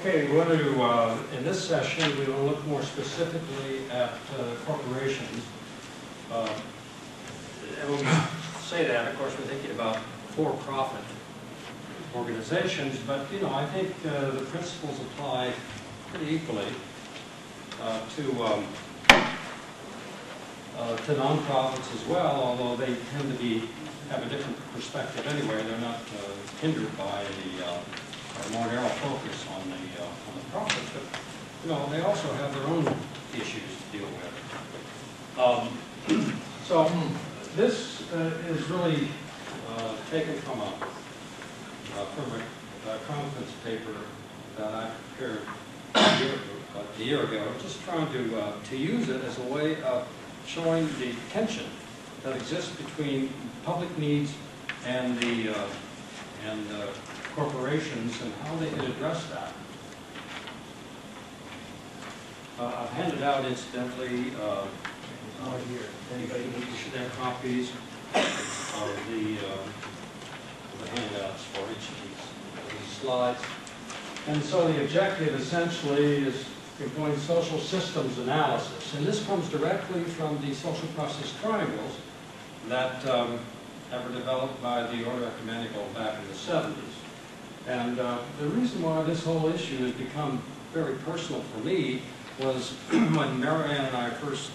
Okay, we want to, uh, in this session, we will look more specifically at uh, corporations. Uh, And when we say that, of course, we're thinking about for-profit organizations, but, you know, I think uh, the principles apply pretty equally uh, to, um, uh, to nonprofits as well, although they tend to be, have a different perspective anyway. They're not hindered by the, a more narrow focus on the, uh, on the profit, but, you know, they also have their own issues to deal with. Um, So, this uh, is really uh, taken from a, uh, from a uh, conference paper that I prepared a year, a year ago, just trying to, uh, to use it as a way of showing the tension that exists between public needs and the, uh, and corporations and how they can address that. Uh, I've handed out incidentally, uh, uh, anybody who should have copies of the, uh, the handouts for each of these, these slides. And so the objective essentially is employing social systems analysis. And this comes directly from the social process triangles that um, that were developed by the Order Ecumenical back in the 70s. And uh, the reason why this whole issue has become very personal for me was when Marianne and I first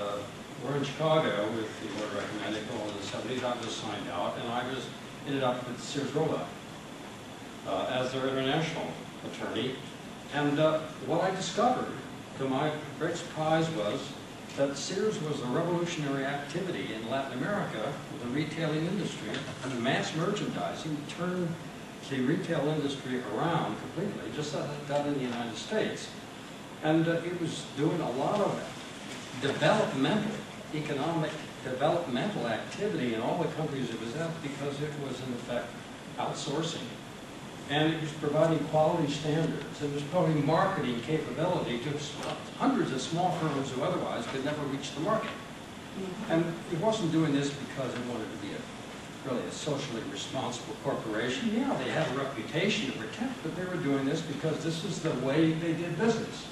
uh, were in Chicago with the Order Ecumenical in the 70s, I was signed out, and I was, ended up with Sears Roebuck uh, as their international attorney. And uh, what I discovered, to my great surprise, was that Sears was a revolutionary activity in Latin America, with the retailing industry, and the mass merchandising turned the retail industry around completely, just as it done in the United States. And uh, it was doing a lot of developmental, economic developmental activity in all the countries it was in because it was in effect outsourcing. And it was providing quality standards. It was providing marketing capability to hundreds of small firms who otherwise could never reach the market. And it wasn't doing this because it wanted to really a socially responsible corporation. Yeah, they had a reputation to protect, but they were doing this because this is the way they did business.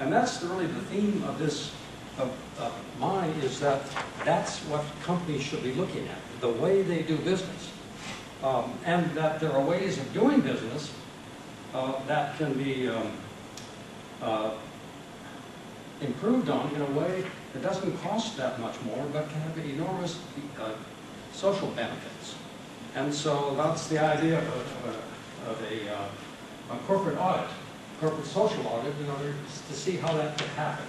And that's really the theme of this, of, of mine, is that that's what companies should be looking at, the way they do business. Um, and that there are ways of doing business uh, that can be um, uh, improved on in a way that doesn't cost that much more, but can have an enormous uh, social benefits. And so that's the idea of a, of a, uh, a corporate audit, corporate social audit, in order to see how that could happen.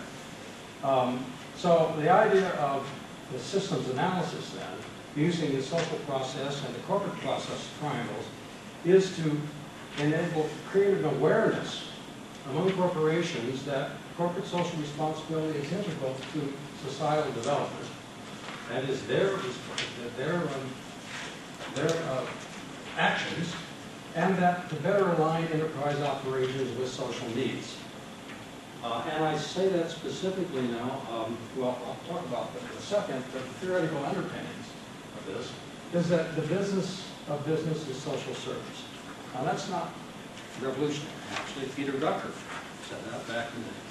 Um, so the idea of the systems analysis then, using the social process and the corporate process triangles, is to enable, create an awareness among corporations that corporate social responsibility is integral to societal development. That is their, their, um, their uh, actions, and that to better align enterprise operations with social needs. Uh, and I say that specifically now, um, well, I'll talk about that in a second, but the theoretical underpinnings of this is that the business of business is social service. Now, that's not revolutionary. Actually, Peter Drucker said that back in the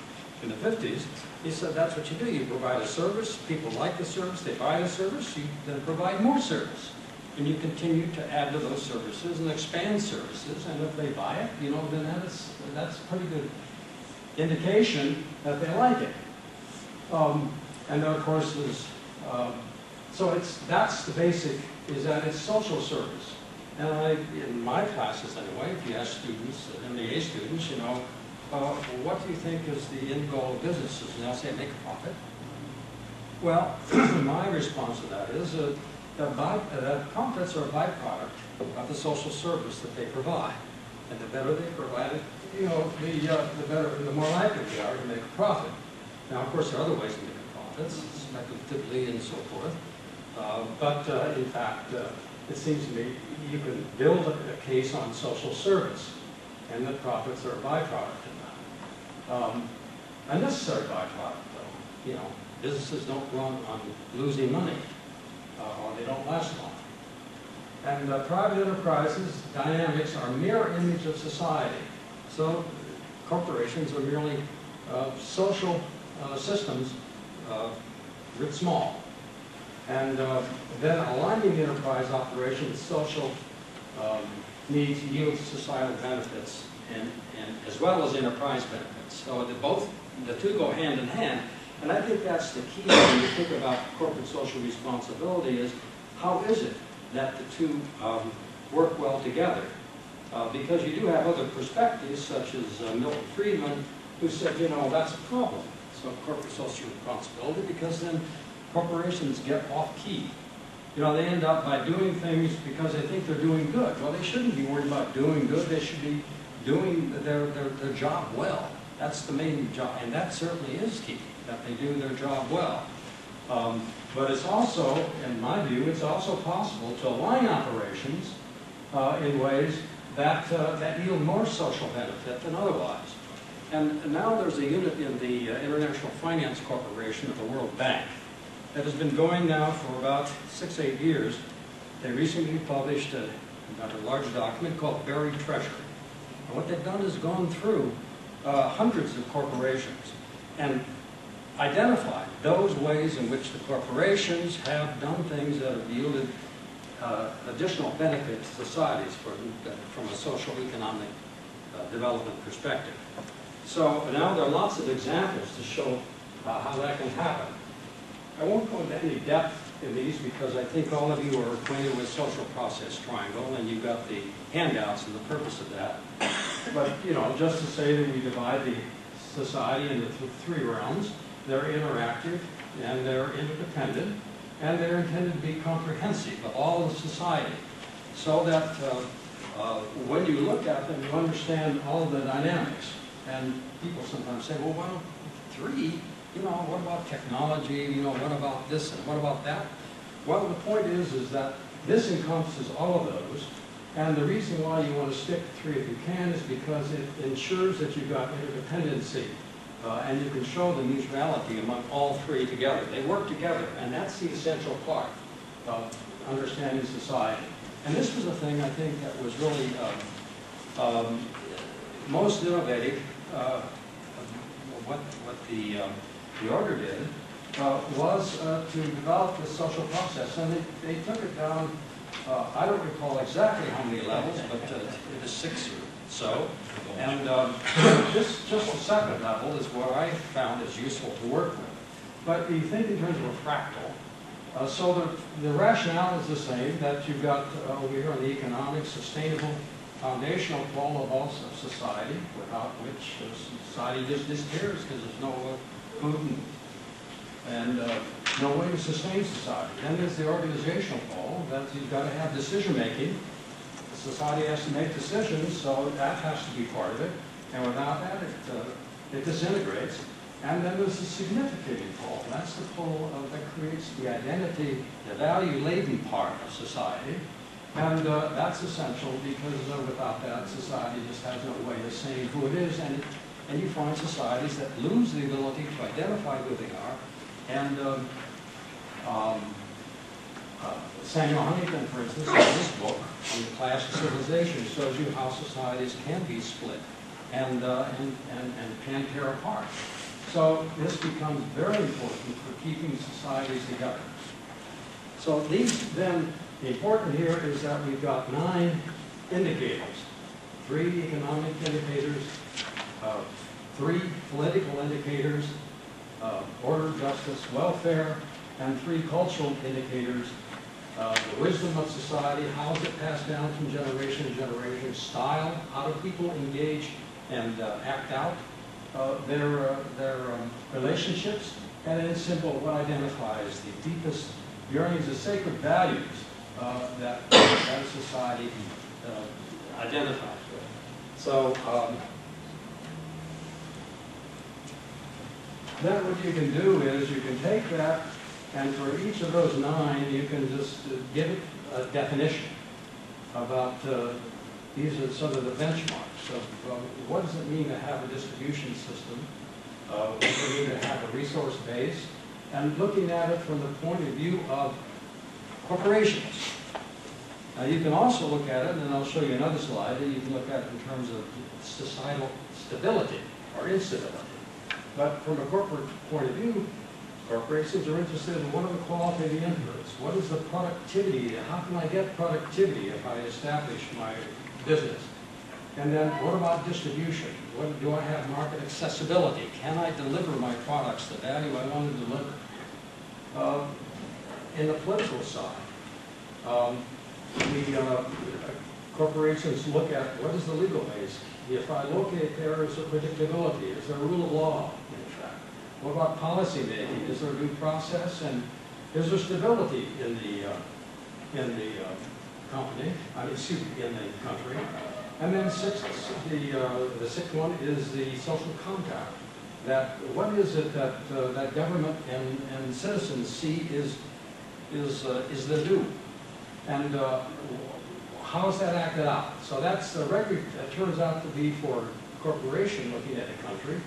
in the 50s, he said that's what you do. You provide a service, people like the service, they buy the service, you then provide more service. And you continue to add to those services and expand services, and if they buy it, you know, then that's, that's a pretty good indication that they like it. Um, and then, of course, there's, um, so it's, that's the basic, is that it's social service. And I, in my classes anyway, if you ask students, MBA students, you know, uh, what do you think is the end goal of businesses? And they'll say, make a profit. Well, my response to that is that, by, that profits are a byproduct of the social service that they provide. And the better they provide it, you know, the, uh, the better, the more likely they are to make a profit. Now, of course, there are other ways to make a profit, speculatively and so forth. Uh, but uh, in fact, uh, it seems to me you can build a, a case on social service, and that profits are a byproduct um, a necessary byproduct, though. You know, businesses don't run on losing money, uh, or they don't last long. And uh, private enterprises, dynamics, are a mirror image of society. So corporations are merely uh, social uh, systems, uh, writ small. And uh, then aligning enterprise operation with social um, needs yields societal benefits and, and as well as enterprise benefits. So the both, the two go hand in hand. And I think that's the key when you think about corporate social responsibility is how is it that the two um, work well together? Uh, because you do have other perspectives, such as uh, Milton Friedman, who said, you know, that's a problem. So corporate social responsibility, because then corporations get off key. You know, they end up by doing things because they think they're doing good. Well, they shouldn't be worried about doing good. They should be doing their, their, their job well. That's the main job, and that certainly is key, that they do their job well. Um, but it's also, in my view, it's also possible to align operations uh, in ways that, uh, that yield more social benefit than otherwise. And now there's a unit in the uh, International Finance Corporation of the World Bank that has been going now for about six, eight years. They recently published a, a large document called Buried Treasure. And what they've done is gone through uh, hundreds of corporations and identified those ways in which the corporations have done things that have yielded uh, additional benefit to societies for, from a social economic uh, development perspective. So now there are lots of examples to show uh, how that can happen. I won't go into any depth these because I think all of you are acquainted with social process triangle and you've got the handouts and the purpose of that. But, you know, just to say that we divide the society into th three realms, they're interactive and they're interdependent and they're intended to be comprehensive of all of society so that uh, uh, when you look at them, you understand all the dynamics. And people sometimes say, well, well, three, you know, what about technology, you know, what about this and what about that? Well, the point is, is that this encompasses all of those, and the reason why you want to stick to three if you can is because it ensures that you've got interdependency, uh, and you can show the mutuality among all three together. They work together, and that's the essential part of understanding society. And this was a thing, I think, that was really um, um, most innovative, uh, what, what the, um, the order did, uh, was uh, to develop the social process. And they, they took it down, uh, I don't recall exactly how many levels, but uh, it is six or so. And um, this, just the second level is what I found is useful to work with. But you think in terms of a fractal. Uh, so the, the rationale is the same, that you've got uh, over here on the economic, sustainable, foundational role of all society, without which society just disappears because there's no food and, uh, no way to sustain society. Then there's the organizational role, that you've got to have decision making. Society has to make decisions, so that has to be part of it. And without that, it, uh, it disintegrates. And then there's the significant pull. That's the pull that creates the identity, the value-laden part of society. And uh, that's essential because uh, without that, society just has no way of saying who it is. And, and you find societies that lose the ability to identify who they are. And um, um, uh, Samuel Huntington, for instance, in this book on the clash of civilization, shows you how societies can be split and, uh, and, and, and can tear apart. So this becomes very important for keeping societies together. So these then the important here is that we've got nine indicators. Three economic indicators, uh, three political indicators, uh, order, justice, welfare, and three cultural indicators, uh, the wisdom of society, how is it passed down from generation to generation, style, how do people engage and uh, act out uh, their, uh, their um, relationships, and then simple, what identifies the deepest yearnings, the sacred values that, that society identifies with. So um, then what you can do is you can take that and for each of those nine you can just uh, give it a definition about uh, these are sort of the benchmarks of uh, what does it mean to have a distribution system, uh, what does it mean to have a resource base, and looking at it from the point of view of corporations. Now, you can also look at it, and I'll show you another slide, and you can look at it in terms of societal stability or instability. But from a corporate point of view, corporations are interested in what are the qualitative inputs? What is the productivity? How can I get productivity if I establish my business? And then what about distribution? What, do I have market accessibility? Can I deliver my products the value I want to deliver? Uh, In the political side, um, the uh, corporations look at what is the legal base? If I locate there, is there predictability? Is there a rule of law? What about policy making? Is there a due process? And is there stability in the, uh, in the uh, company, I mean, excuse me, in the country? And then sixth, the, uh, the sixth one is the social compact. That, what is it that, uh, that government and, and citizens see is, is, uh, is the due? And uh, how is that acted out? So that's the record, that turns out to be for a corporation looking at a country.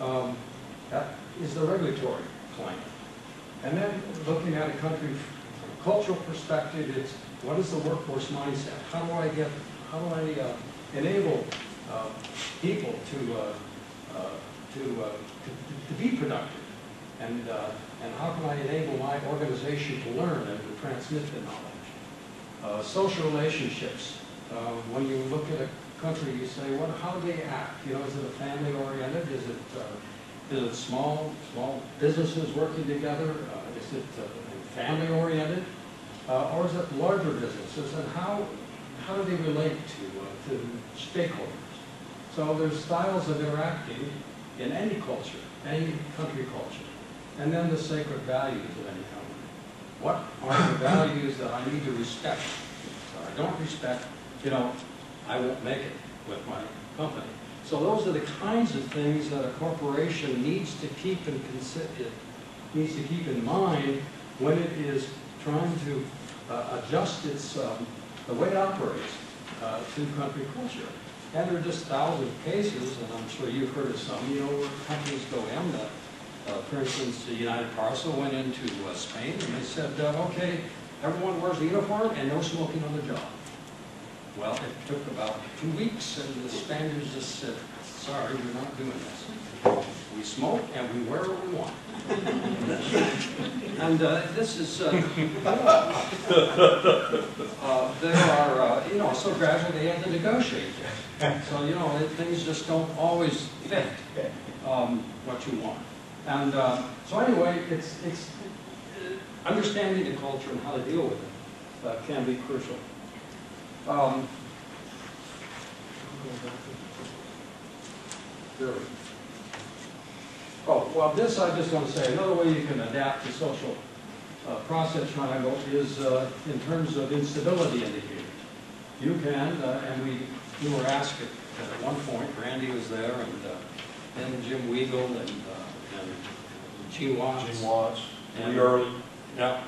Um, That is the regulatory climate. And then looking at a country from a cultural perspective, it's what is the workforce mindset? How do I get, how do I uh, enable uh, people to, uh, uh, to, uh, to to be productive? And, uh, and how can I enable my organization to learn and to transmit the knowledge? Social relationships, when you look at a country, you say, what, how do they act? You know, is it a family oriented? Is it, is it small, small businesses working together? Uh, Is it uh, family oriented? Uh, Or is it larger businesses? And how, how do they relate to, uh, to stakeholders? So there's styles of interacting in any culture, any country culture. And then the sacred values of any company. What are the values that I need to respect? So I don't respect, you know, I won't make it with my company. So those are the kinds of things that a corporation needs to keep in needs to keep in mind when it is trying to uh, adjust its, um, the way it operates uh, to country culture. And there are just thousands of cases, and I'm sure you've heard of some, you know, where companies go in, uh, uh, for instance, the United Parcel went into uh, Spain, and they said, uh, okay, everyone wears a uniform and no smoking on the job. Well, it took about two weeks, and the Spaniards just said, sorry, we're not doing this. We smoke and we wear what we want. And uh, this is, uh, uh, there are, uh, you know, so gradually they had to negotiate. So, you know, it- things just don't always fit um, what you want. And uh, so anyway, it's, it's, uh, understanding the culture and how to deal with it can be crucial. Um, there we go. Oh, well, this I just want to say, another way you can adapt to social uh, process triangle is uh, in terms of instability indicators. You can, uh, and we, we were asked at at one point, Randy was there, and uh, then Jim Weigel and uh, and Gene Watts. Gene Watts, And- Lee Early. Yeah,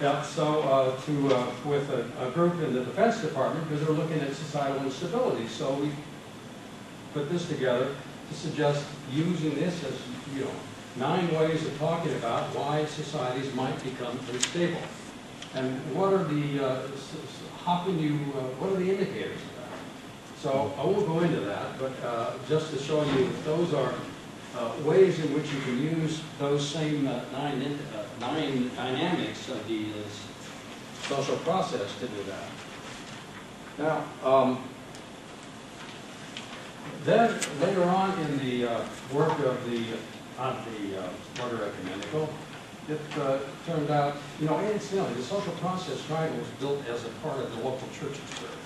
yeah, so uh, to, uh, with a a group in the Defense Department, because they're looking at societal instability, so we put this together to suggest using this as, you know, nine ways of talking about why societies might become unstable. And what are the, uh, how can you, uh, what are the indicators of that? So I won't go into that, but uh, just to show you, those are uh, ways in which you can use those same uh, nine, in- uh, nine dynamics of the uh, social process to do that. Now, um, then, later on in the uh, work of the, of the uh, Order Ecumenical, it turned out, you know, incidentally, the social process triangle was built as a part of the local church experience.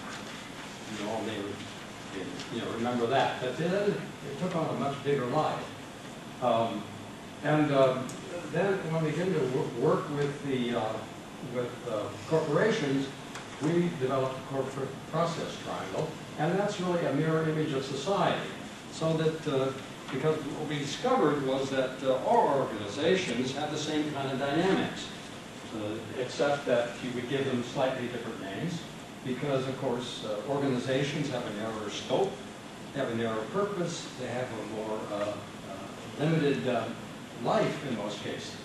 You would, they, you know, remember that. But then it took on a much bigger life. Um, And um, then when we begin to work with the, uh, with uh, corporations, we developed a corporate process triangle, and that's really a mirror image of society. So that, uh, because what we discovered was that uh, all organizations have the same kind of dynamics, uh, except that you would give them slightly different names, because of course, uh, organizations have a narrower scope, they have a narrower purpose, they have a more uh, uh, limited uh, life in most cases.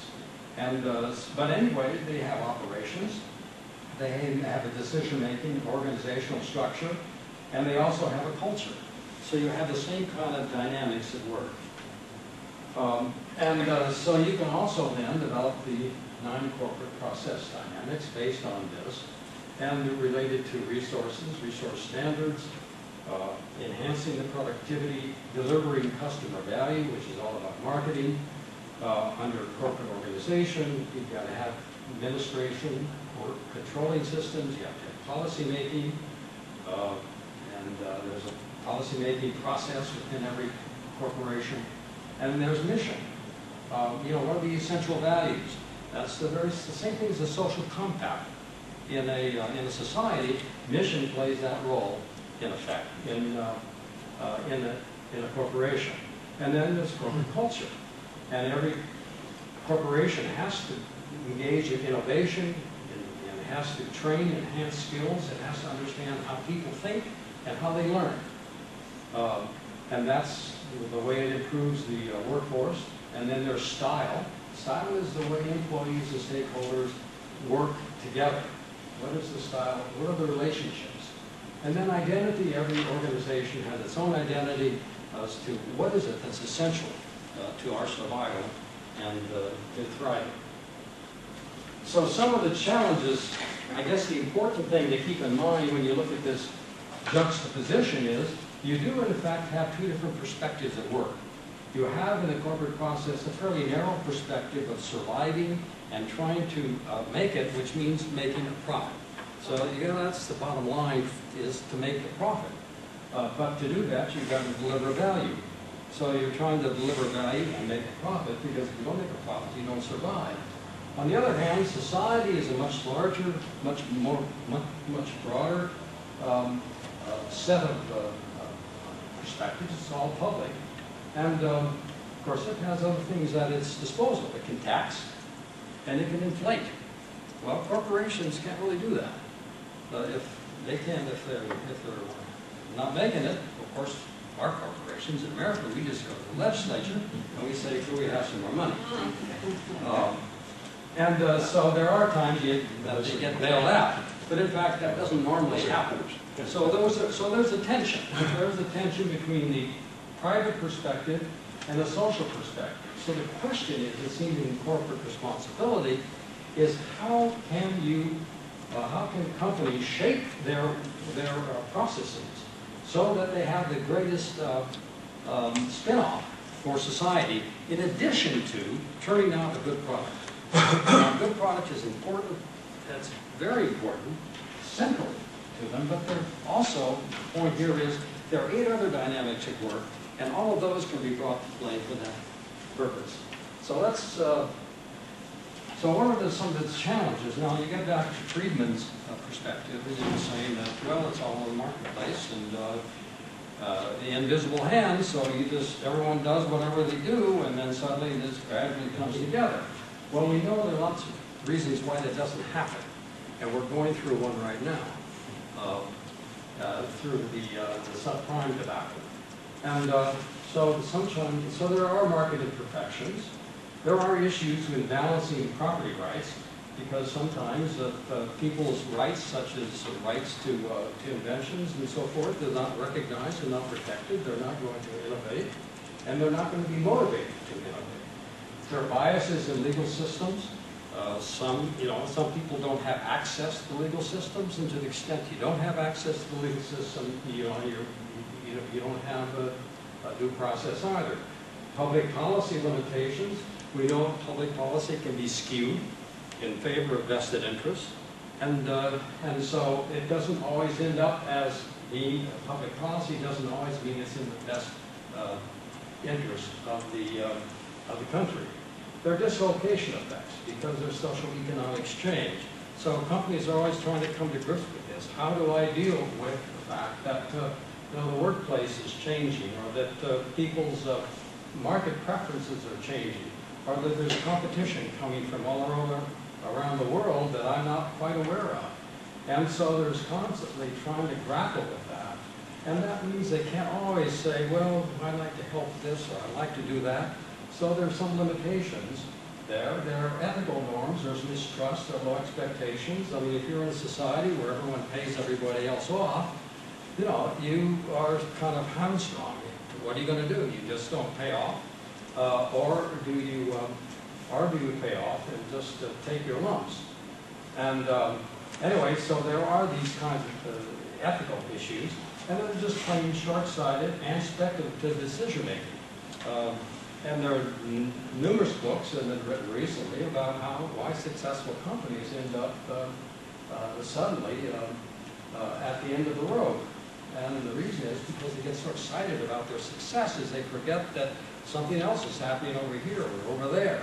And, uh, but anyway, they have operations, they have a decision-making, organizational structure, and they also have a culture. So you have the same kind of dynamics at work. Um, And uh, so you can also then develop the non-corporate process dynamics based on this and related to resources, resource standards, uh, enhancing the productivity, delivering customer value, which is all about marketing. Uh, Under corporate organization, you've got to have administration or controlling systems, you have to have policymaking, uh, and uh, there's a policy making process within every corporation, and there's mission. Um, You know, what are the essential values? That's the very, the same thing as a social compact. In a, uh, in a society, mission plays that role, in effect, in, uh, uh, in a, in a corporation. And then there's corporate culture. And every corporation has to engage in innovation, and and has to train, enhance skills, it has to understand how people think and how they learn. Um, And that's the way it improves the uh, workforce. And then there's style. Style is the way employees and stakeholders work together. What is the style? What are the relationships? And then identity, every organization has its own identity as to what is it that's essential uh, to our survival and uh, to thriving. So some of the challenges, I guess the important thing to keep in mind when you look at this juxtaposition is, you do in fact have two different perspectives at work. You have in the corporate process a fairly narrow perspective of surviving and trying to uh, make it, which means making a profit. So you know, that's the bottom line, is to make a profit. Uh, But to do that, you've got to deliver value. So you're trying to deliver value and make a profit, because if you don't make a profit, you don't survive. On the other hand, society is a much larger, much more, much, much broader um, uh, set of uh, uh, perspectives. It's all public. And um, of course, it has other things at its disposal. It can tax and it can inflate. Well, corporations can't really do that. But if they can, if they're, if they're not making it, of course, our corporations in America, we just go to the legislature and we say, could we have some more money? Um, And uh, so there are times you- that they get bailed out, but in fact, that doesn't normally happen. So those are, so there's a tension. There's a tension between the private perspective and the social perspective. So the question is, it seems in corporate responsibility, is how can you, uh, how can companies shape their, their uh, processes so that they have the greatest uh, um, spin-off for society, in addition to turning out a good product. Now, a good product is important, that's very important, central to them, but they're also, the point here is, there are eight other dynamics at work, and all of those can be brought to play for that purpose. So let's, uh, so what are the, some of the challenges? Now, you get back to Friedman's uh, perspective, and he was saying that, well, it's all in the marketplace, and uh, uh, the invisible hand, so you just, everyone does whatever they do, and then suddenly this gradually comes together. Well, we know there are lots of reasons why that doesn't happen, and we're going through one right now, uh, uh, through the, uh, the subprime debacle. And uh, so sometimes, so there are market imperfections. There are issues with balancing property rights, because sometimes uh, people's rights, such as rights to, uh, to inventions and so forth, they're not recognized, they're not protected, they're not going to innovate, and they're not going to be motivated to innovate. There are biases in legal systems. Uh, Some, you know, some people don't have access to legal systems, and to the extent you don't have access to the legal system, you know, you're, you know, you don't have a a due process either. Public policy limitations, we know public policy can be skewed in favor of vested interests, and, uh, and so it doesn't always end up as being, public policy doesn't always mean it's in the best uh, interest of the, uh, of the country. There are dislocation effects because there's social economic change. So companies are always trying to come to grips with this. How do I deal with the fact that, uh, you know, the workplace is changing, or that uh, people's uh, market preferences are changing, or that there's competition coming from all around, around the world that I'm not quite aware of. And so there's constantly trying to grapple with that. And that means they can't always say, well, I'd like to help this, or I'd like to do that. So there's some limitations. there. There are ethical norms, there's mistrust, there are low expectations. I mean, if you're in a society where everyone pays everybody else off, you know, you are kind of hamstrung. What are you gonna do? You just don't pay off? Uh, or do you, um, or do you pay off and just uh, take your lumps? And, um, anyway, so there are these kinds of uh, ethical issues, and they're just plain short-sighted and speculative decision-making. Um, and there are numerous books that have been written recently about how, why successful companies end up uh, uh, suddenly um, uh, at the end of the road. And the reason is because they get so excited about their successes, they forget that something else is happening over here or over there.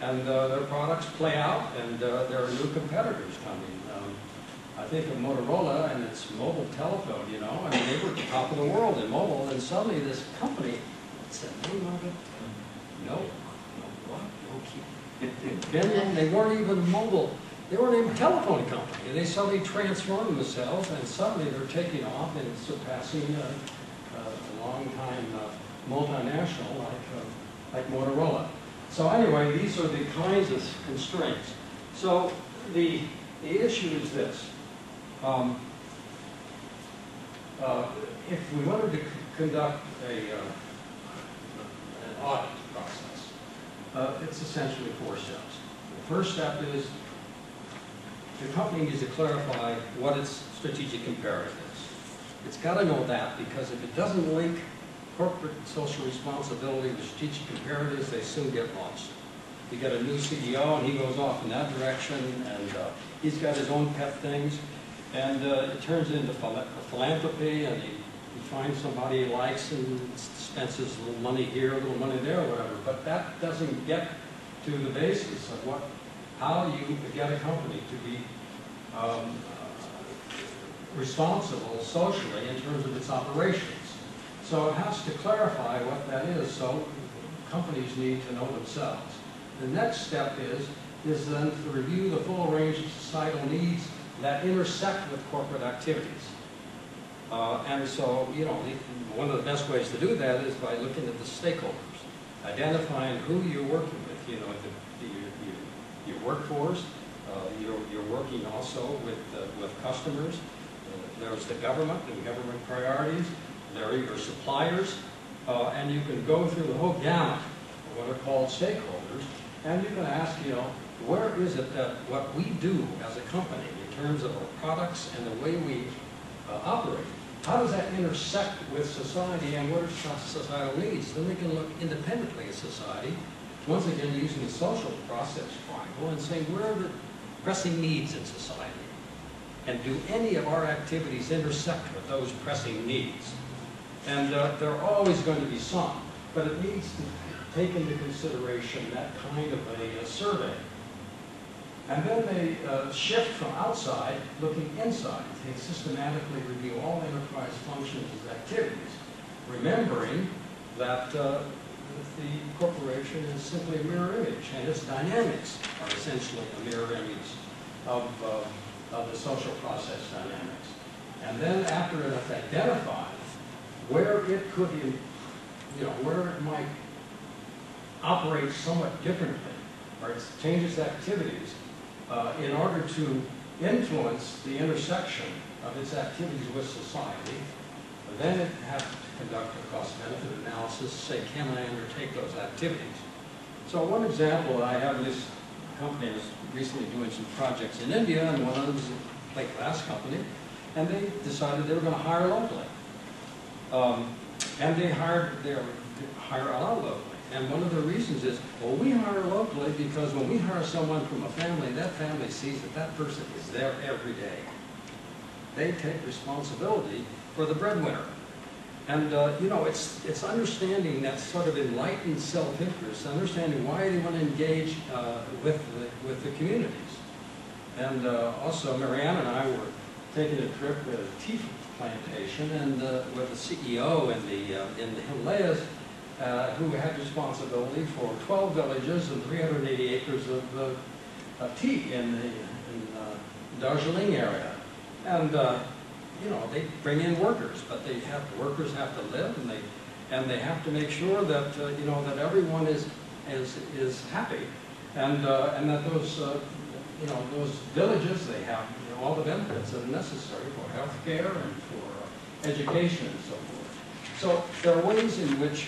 And uh, their products play out, and uh, there are new competitors coming. Um, I think of Motorola and its mobile telephone, you know, mean, they were at the top of the world in mobile, and suddenly this company said, of it? No, no, what? Nokia. Then they weren't even mobile, they weren't even a telephone company, and they suddenly transformed themselves, and suddenly they're taking off and surpassing uh, uh, a long-time uh, multinational like, uh, like Motorola. So anyway, these are the kinds of constraints. So the, the issue is this. Um, uh, If we wanted to conduct a, uh, an audit process, uh, it's essentially four steps. The first step is the company needs to clarify what its strategic imperative is. It's got to know that because if it doesn't link corporate social responsibility with strategic imperatives, they soon get lost. You get a new CEO and he goes off in that direction and uh, he's got his own pet things and uh, it turns into phila- philanthropy and he, he finds somebody he likes and dispenses a little money here, a little money there, whatever. But that doesn't get to the basis of what, how you get a company to be um, uh, responsible socially in terms of its operations. So it has to clarify what that is, so companies need to know themselves. The next step is, is then to review the full range of societal needs that intersect with corporate activities. Uh, and so, you know, one of the best ways to do that is by looking at the stakeholders, identifying who you're working with, you know, the, the, your, your, workforce, uh, you're, you're working also with, uh, with customers, uh, there's the government and government priorities, there are your suppliers, uh, and you can go through the whole gamut of what are called stakeholders, and you can ask, you know, where is it that what we do as a company in terms of our products and the way we uh, operate, how does that intersect with society and what are so- societal needs? Then we can look independently at society, once again using the social process triangle and saying, where are the pressing needs in society? And do any of our activities intersect with those pressing needs? And uh, there are always going to be some, but it needs to take into consideration that kind of a uh, survey. And then they uh, shift from outside, looking inside. They systematically review all enterprise functions and activities, remembering that uh, the corporation is simply a mirror image, and its dynamics are essentially a mirror image of, uh, of the social process dynamics. And then after it has identified where it could, im- you know, where it might operate somewhat differently, or it changes activities, uh, in order to influence the intersection of its activities with society, then it has to conduct a cost-benefit analysis, say, can I undertake those activities? So one example, I have this company was recently doing some projects in India, and one of them was a plate glass company, and they decided they were going to hire locally. Um, And they hired, they hire a lot locally. And one of the reasons is, well, we hire locally because when we hire someone from a family, that family sees that that person is there every day. They take responsibility for the breadwinner. And, uh, you know, it's, it's understanding that sort of enlightened self-interest, understanding why they want to engage uh, with, the, with the communities. And uh, also, Marianne and I were taking a trip to a plantation and uh, with the CEO in the, uh, in the Himalayas, uh, who had responsibility for 12 villages and 380 acres of, uh, of tea in the in, uh, Darjeeling area. And, uh, you know, they bring in workers, but they have, workers have to live and they, and they have to make sure that, you know, that everyone is, is, is happy. And, and that those, you know, those villages, they have all the benefits that are necessary for health care and education and so forth. So there are ways in which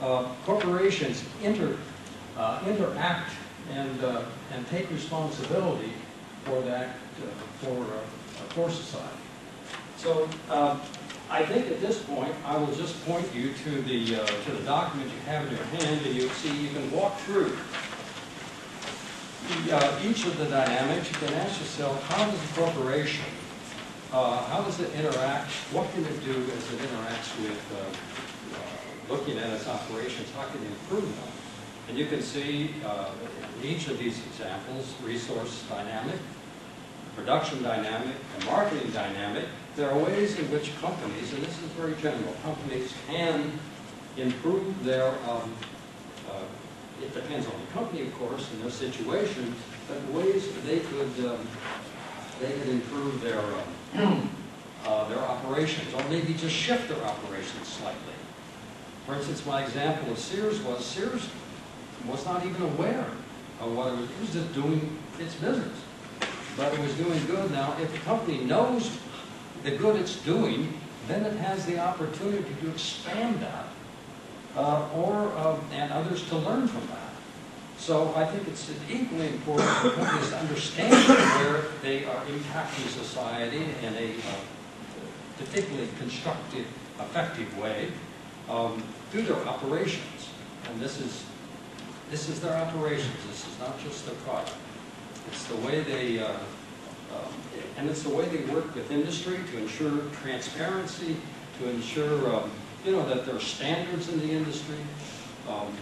uh, corporations inter, uh, interact and, uh, and take responsibility for that, uh, for, uh, for society. So uh, I think at this point, I will just point you to the, uh, to the document you have in your hand, and you'll see, you can walk through the, each of the dynamics. You can ask yourself, how does a corporation, uh, how does it interact, what can it do as it interacts with uh, uh, looking at its operations, how can it improve them? And you can see uh, each of these examples, resource dynamic, production dynamic, and marketing dynamic, there are ways in which companies, and this is very general, companies can improve their, um, uh, it depends on the company, of course, and their situation, but ways they could, um, they could improve their, um, uh, their operations, or maybe just shift their operations slightly. For instance, my example of Sears was, Sears was not even aware of what it was, it was just doing its business. But it was doing good. Now, if the company knows the good it's doing, then it has the opportunity to expand that, uh, or, uh, and others to learn from that. So I think it's equally important for companies to understand where they are impacting society in a uh, particularly constructive, effective way um, through their operations. And this is, this is their operations. This is not just their product. It's the way they, uh, um, and it's the way they work with industry to ensure transparency, to ensure, um, you know, that there are standards in the industry, um,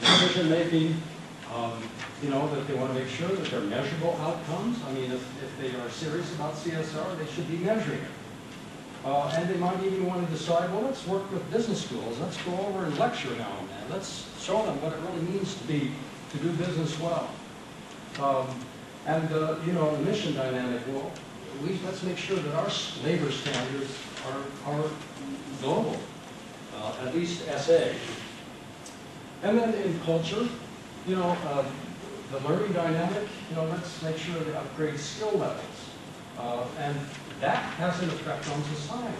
decision-making, um, you know, that they want to make sure that they're measurable outcomes. I mean, if, if they are serious about CSR, they should be measuring it. Uh, and they might even want to decide, well, let's work with business schools. Let's go over and lecture now and then. Let's show them what it really means to be, to do business well. Um, and, uh, you know, the mission dynamic, well, we, let's make sure that our labor standards are, are global, uh, at least SA. And then in culture, you know, uh, the learning dynamic, you know, let's make sure they upgrade skill levels. Uh, and that has an effect on society.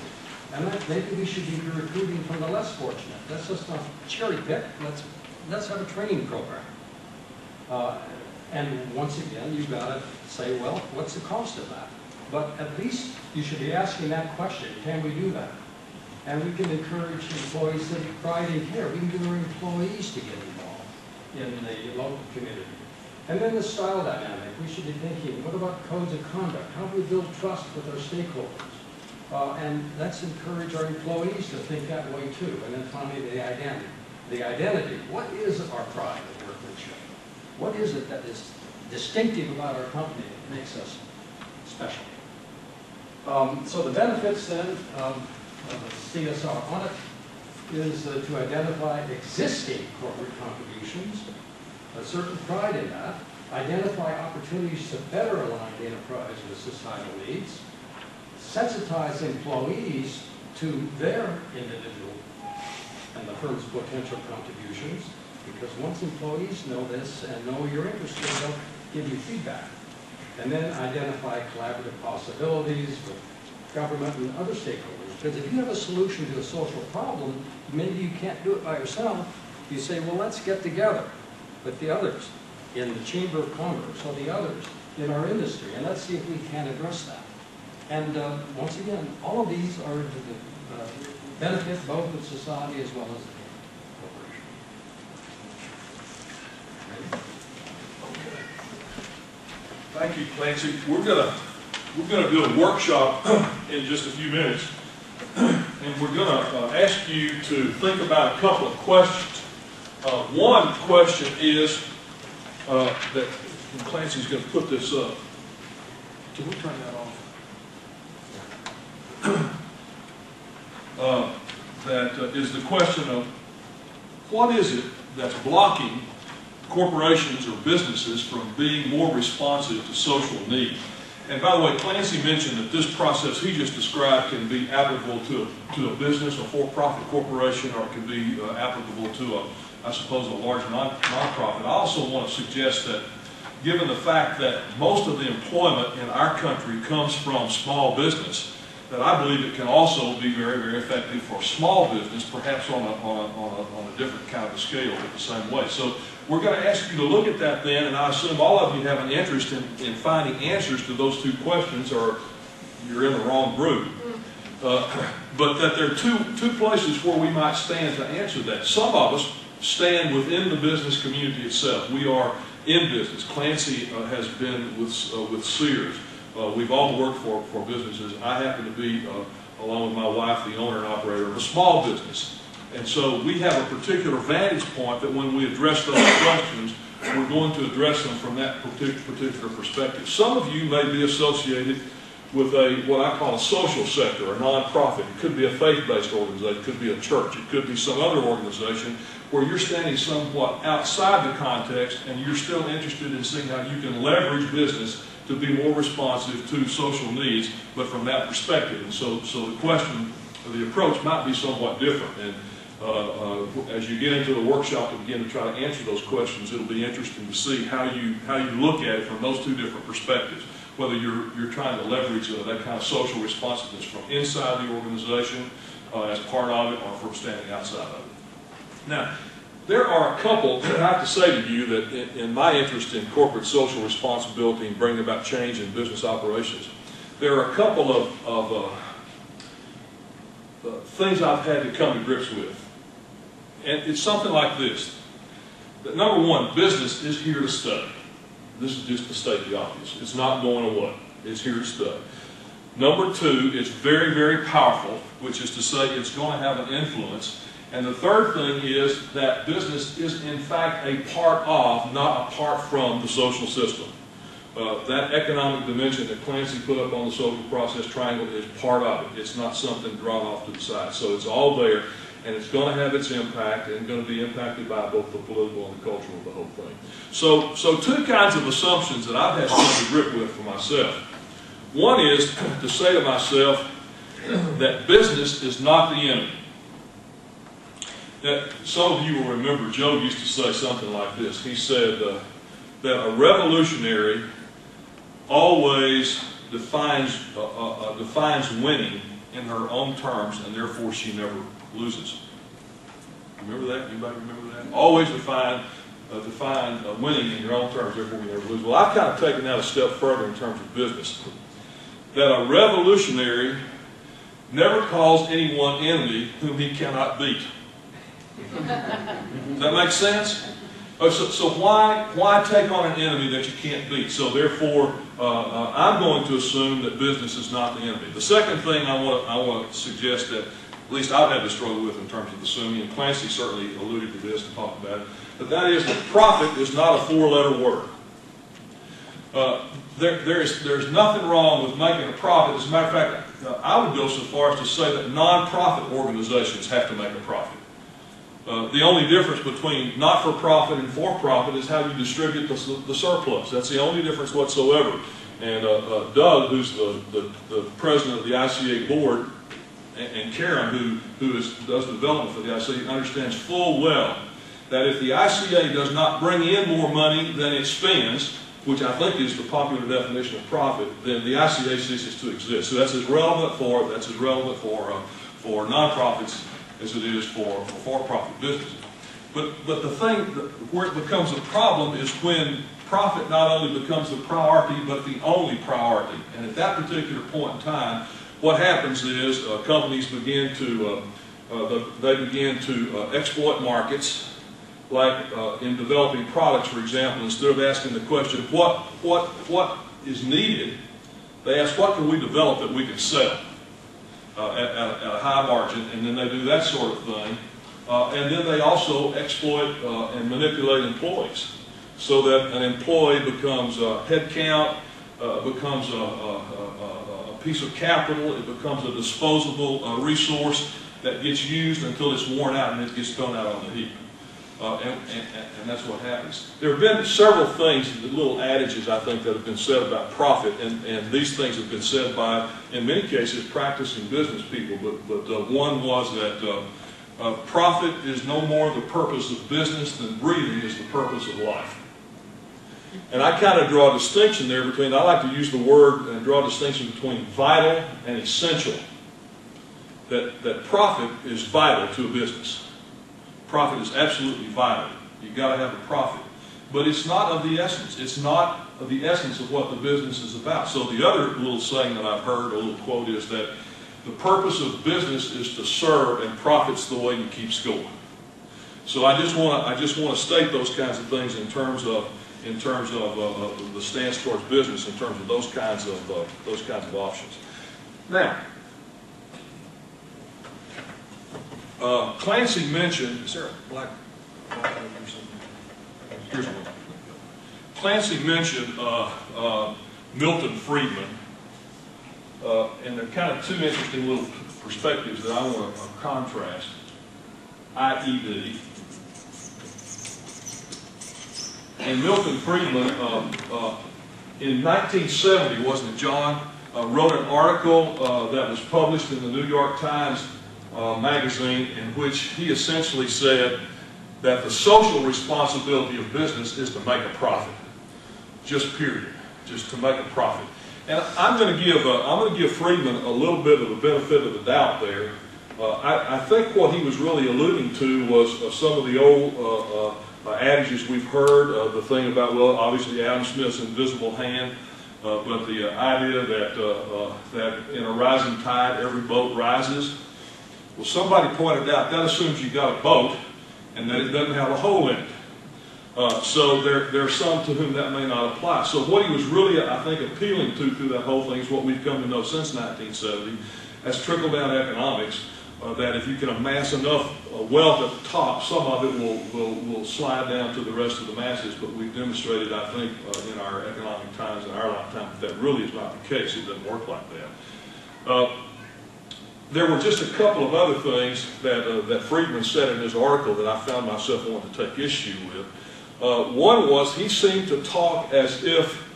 And that maybe we should be recruiting from the less fortunate. Let's just not cherry pick, let's, let's have a training program. Uh, And once again, you've got to say, well, what's the cost of that? But at least you should be asking that question, can we do that? And we can encourage employees to pride and care. We can get our employees to get involved in the local community. And then the style dynamic, we should be thinking, what about codes of conduct? How do we build trust with our stakeholders? Uh, and let's encourage our employees to think that way too. And then finally, the identity. The identity, what is our pride of workmanship? What is it that is distinctive about our company that makes us special? Um, so the benefits then um, of a CSR audit is uh, to identify existing corporate contributions, a certain pride in that, identify opportunities to better align the enterprise with societal needs, sensitize employees to their individual and the firm's potential contributions, because once employees know this and know you're interested, they'll give you feedback. And then identify collaborative possibilities with government and other stakeholders. Because if you have a solution to a social problem, maybe you can't do it by yourself. You say, well, let's get together with the others in the Chamber of Commerce or the others in our industry, and let's see if we can address that. And uh, once again, all of these are to the uh, benefit both of society as well as the corporation. Thank you, Clancy. We're gonna, we're gonna do a workshop in just a few minutes. And we're gonna uh, ask you to think about a couple of questions. Uh, One question is, uh, that Clancy's gonna put this up. Can we turn that off? Uh, That uh, is the question of, what is it that's blocking corporations or businesses from being more responsive to social need. And by the way, Clancy mentioned that this process he just described can be applicable to, a- to a business, a for-profit corporation, or it can be uh, applicable to a, I suppose, a large non nonprofit. I also want to suggest that, given the fact that most of the employment in our country comes from small business, that I believe it can also be very, very effective for small business, perhaps on a, on a, on a, on a different kind of scale, but the same way. So we're going to ask you to look at that then, and I assume all of you have an interest in, in finding answers to those two questions, or you're in the wrong group. Uh, but that there are two, two places where we might stand to answer that. Some of us stand within the business community itself. We are in business. Clancy uh, has been with, uh, with Sears. Uh, we've all worked for, for businesses. I happen to be, uh, along with my wife, the owner and operator of a small business. And so we have a particular vantage point that when we address those questions, we're going to address them from that particular perspective. Some of you may be associated with a, what I call a social sector, a nonprofit. It could be a faith-based organization, it could be a church, it could be some other organization where you're standing somewhat outside the context and you're still interested in seeing how you can leverage business to be more responsive to social needs, but from that perspective. And so, so the question, the approach might be somewhat different. And uh, uh, as you get into the workshop and begin to try to answer those questions, it'll be interesting to see how you, how you look at it from those two different perspectives whether you're, you're trying to leverage uh, that kind of social responsiveness from inside the organization uh, as part of it or from standing outside of it. Now, there are a couple, that I have to say to you that in, in my interest in corporate social responsibility and bringing about change in business operations, there are a couple of, of uh, uh, things I've had to come to grips with. And it's something like this. That number one, business is here to stay. This is just to state the obvious. It's not going away. It's here to stay. Number two, it's very, very powerful, which is to say it's going to have an influence. And the third thing is that business is in fact a part of, not apart from the social system. Uh, that economic dimension that Clancy put up on the social process triangle is part of it. It's not something drawn off to the side. So it's all there and it's going to have its impact and going to be impacted by both the political and the cultural of the whole thing. So, so two kinds of assumptions that I've had to grip with for myself. One is to say to myself that business is not the enemy. That some of you will remember Joe used to say something like this. He said uh, that a revolutionary always defines uh, uh, uh defines winning in her own terms, and therefore she never loses. Remember that? Anybody remember that? Always define, uh, define uh, winning in your own terms, therefore we never lose. Well, I've kind of taken that a step further in terms of business. That a revolutionary never calls anyone enemy whom he cannot beat. Does that make sense? Oh, so, so why, why take on an enemy that you can't beat? So therefore, uh, uh, I'm going to assume that business is not the enemy. The second thing I want, I want to suggest that at least I've had to struggle with in terms of assuming, and Clancy certainly alluded to this and talked about it, but that is that profit is not a four-letter word. Uh, there, there's, there's nothing wrong with making a profit. As a matter of fact, uh, I would go so far as to say that nonprofit organizations have to make a profit. Uh, the only difference between not-for-profit and for-profit is how you distribute the, the, surplus. That's the only difference whatsoever. And uh, uh, Doug, who's the, the, the, president of the ICA board, and Karen, who, who is, does development for the ICA, understands full well that if the ICA does not bring in more money than it spends, which I think is the popular definition of profit, then the ICA ceases to exist. So that's as relevant for that's as relevant for uh, for nonprofits as it is for for-profit businesses. But but the thing where it becomes a problem is when profit not only becomes the priority but the only priority. And at that particular point in time, what happens is uh, companies begin to, uh, uh, the, they begin to uh, exploit markets, like uh, in developing products, for example, instead of asking the question, what, what, what is needed, they ask, what can we develop that we can sell uh, at, at, at, a high margin, and then they do that sort of thing. and then they also exploit and manipulate employees so that an employee becomes a head count, becomes a, a, a piece of capital, it becomes a disposable uh, resource that gets used until it's worn out and it gets thrown out on the heap. Uh, and, and, and, that's what happens. There have been several things, little adages, I think, that have been said about profit, and, and these things have been said by, in many cases, practicing business people. But, but uh, one was that uh, uh, profit is no more the purpose of business than breathing is the purpose of life. And I kind of draw a distinction there between, I like to use the word and draw a distinction between vital and essential. That, that profit is vital to a business. Profit is absolutely vital. You've got to have a profit. But it's not of the essence. It's not of the essence of what the business is about. So the other little saying that I've heard, a little quote, is that the purpose of business is to serve and profit's the way you keep score. So I just want to I just want to state those kinds of things in terms of in terms of uh, uh, the stance towards business, in terms of those kinds of uh, those kinds of options. Now, uh, Clancy mentioned. Is there a black? black? Here's one. Clancy mentioned uh, uh, Milton Friedman, and there are kind of two interesting little perspectives that I want to contrast. IED and Milton Friedman, uh, uh, in 1970, wasn't it, John, uh, wrote an article uh, that was published in the New York Times uh, magazine in which he essentially said that the social responsibility of business is to make a profit. Just period. Just to make a profit. And I'm going to give uh, I'm going to give Friedman a little bit of the benefit of the doubt there. Uh, I, I, think what he was really alluding to was uh, some of the old uh, uh, uh, adages we've heard. the thing about well, obviously Adam Smith's invisible hand, but the idea that that in a rising tide every boat rises. Well, somebody pointed out that assumes you've got a boat and that it doesn't have a hole in it. Uh, so there, there are some to whom that may not apply. So what he was really, I think, appealing to through that whole thing is what we've come to know since 1970 as trickle-down economics, uh, that if you can amass enough uh, wealth at the top, some of it will, will, will slide down to the rest of the masses. But we've demonstrated, I think, uh, in our economic times, in our lifetime, that that really is not the case. It doesn't work like that. Uh, there were just a couple of other things that, uh, that Friedman said in his article that I found myself wanting to take issue with. Uh, one was he seemed to talk as if,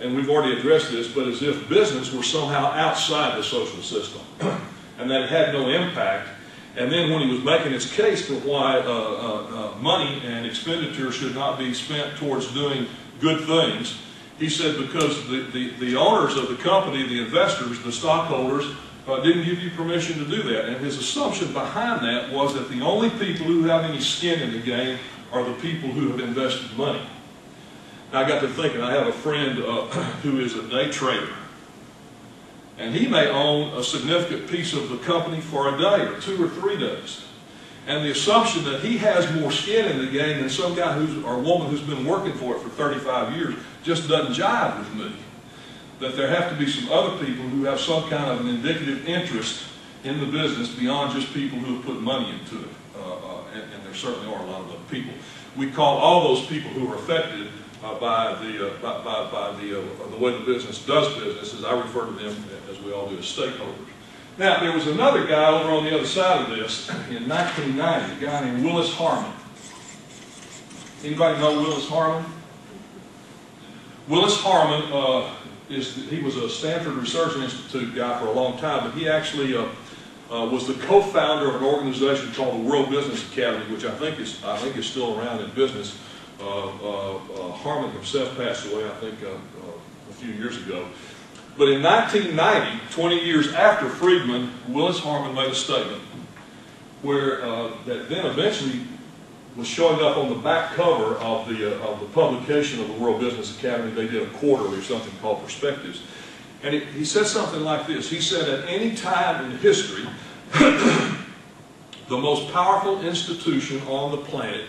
and we've already addressed this, but as if business were somehow outside the social system and that it had no impact. And then when he was making his case for why uh, uh, uh, money and expenditure should not be spent towards doing good things, he said because the, the, the owners of the company, the investors, the stockholders, uh, didn't give you permission to do that. And his assumption behind that was that the only people who have any skin in the game are the people who have invested money. Now, I got to thinking, I have a friend uh, who is a day trader. And he may own a significant piece of the company for a day or two or three days. And the assumption that he has more skin in the game than some guy who's, or woman who's been working for it for 35 years just doesn't jive with me. That there have to be some other people who have some kind of an indicative interest in the business beyond just people who have put money into it. Uh, uh, and, and there certainly are a lot of other people. We call all those people who are affected uh, by the uh, by, by, by the uh, the way the business does business, as I refer to them as we all do as stakeholders. Now there was another guy over on the other side of this in 1990, a guy named Willis Harman. Anybody know Willis Harman? Willis Harman uh, is he was a Stanford Research Institute guy for a long time, but he actually uh, uh, was the co-founder of an organization called the World Business Academy, which I think is I think is still around in business. Uh, uh, uh himself passed away, I think, uh, a few years ago. But in 1990, 20 years after Friedman, Willis Harman made a statement where that then eventually was showing up on the back cover of the of the publication of the World Business Academy. They did a quarterly or something called Perspectives. And it, he said something like this. He said, at any time in history, the most powerful institution on the planet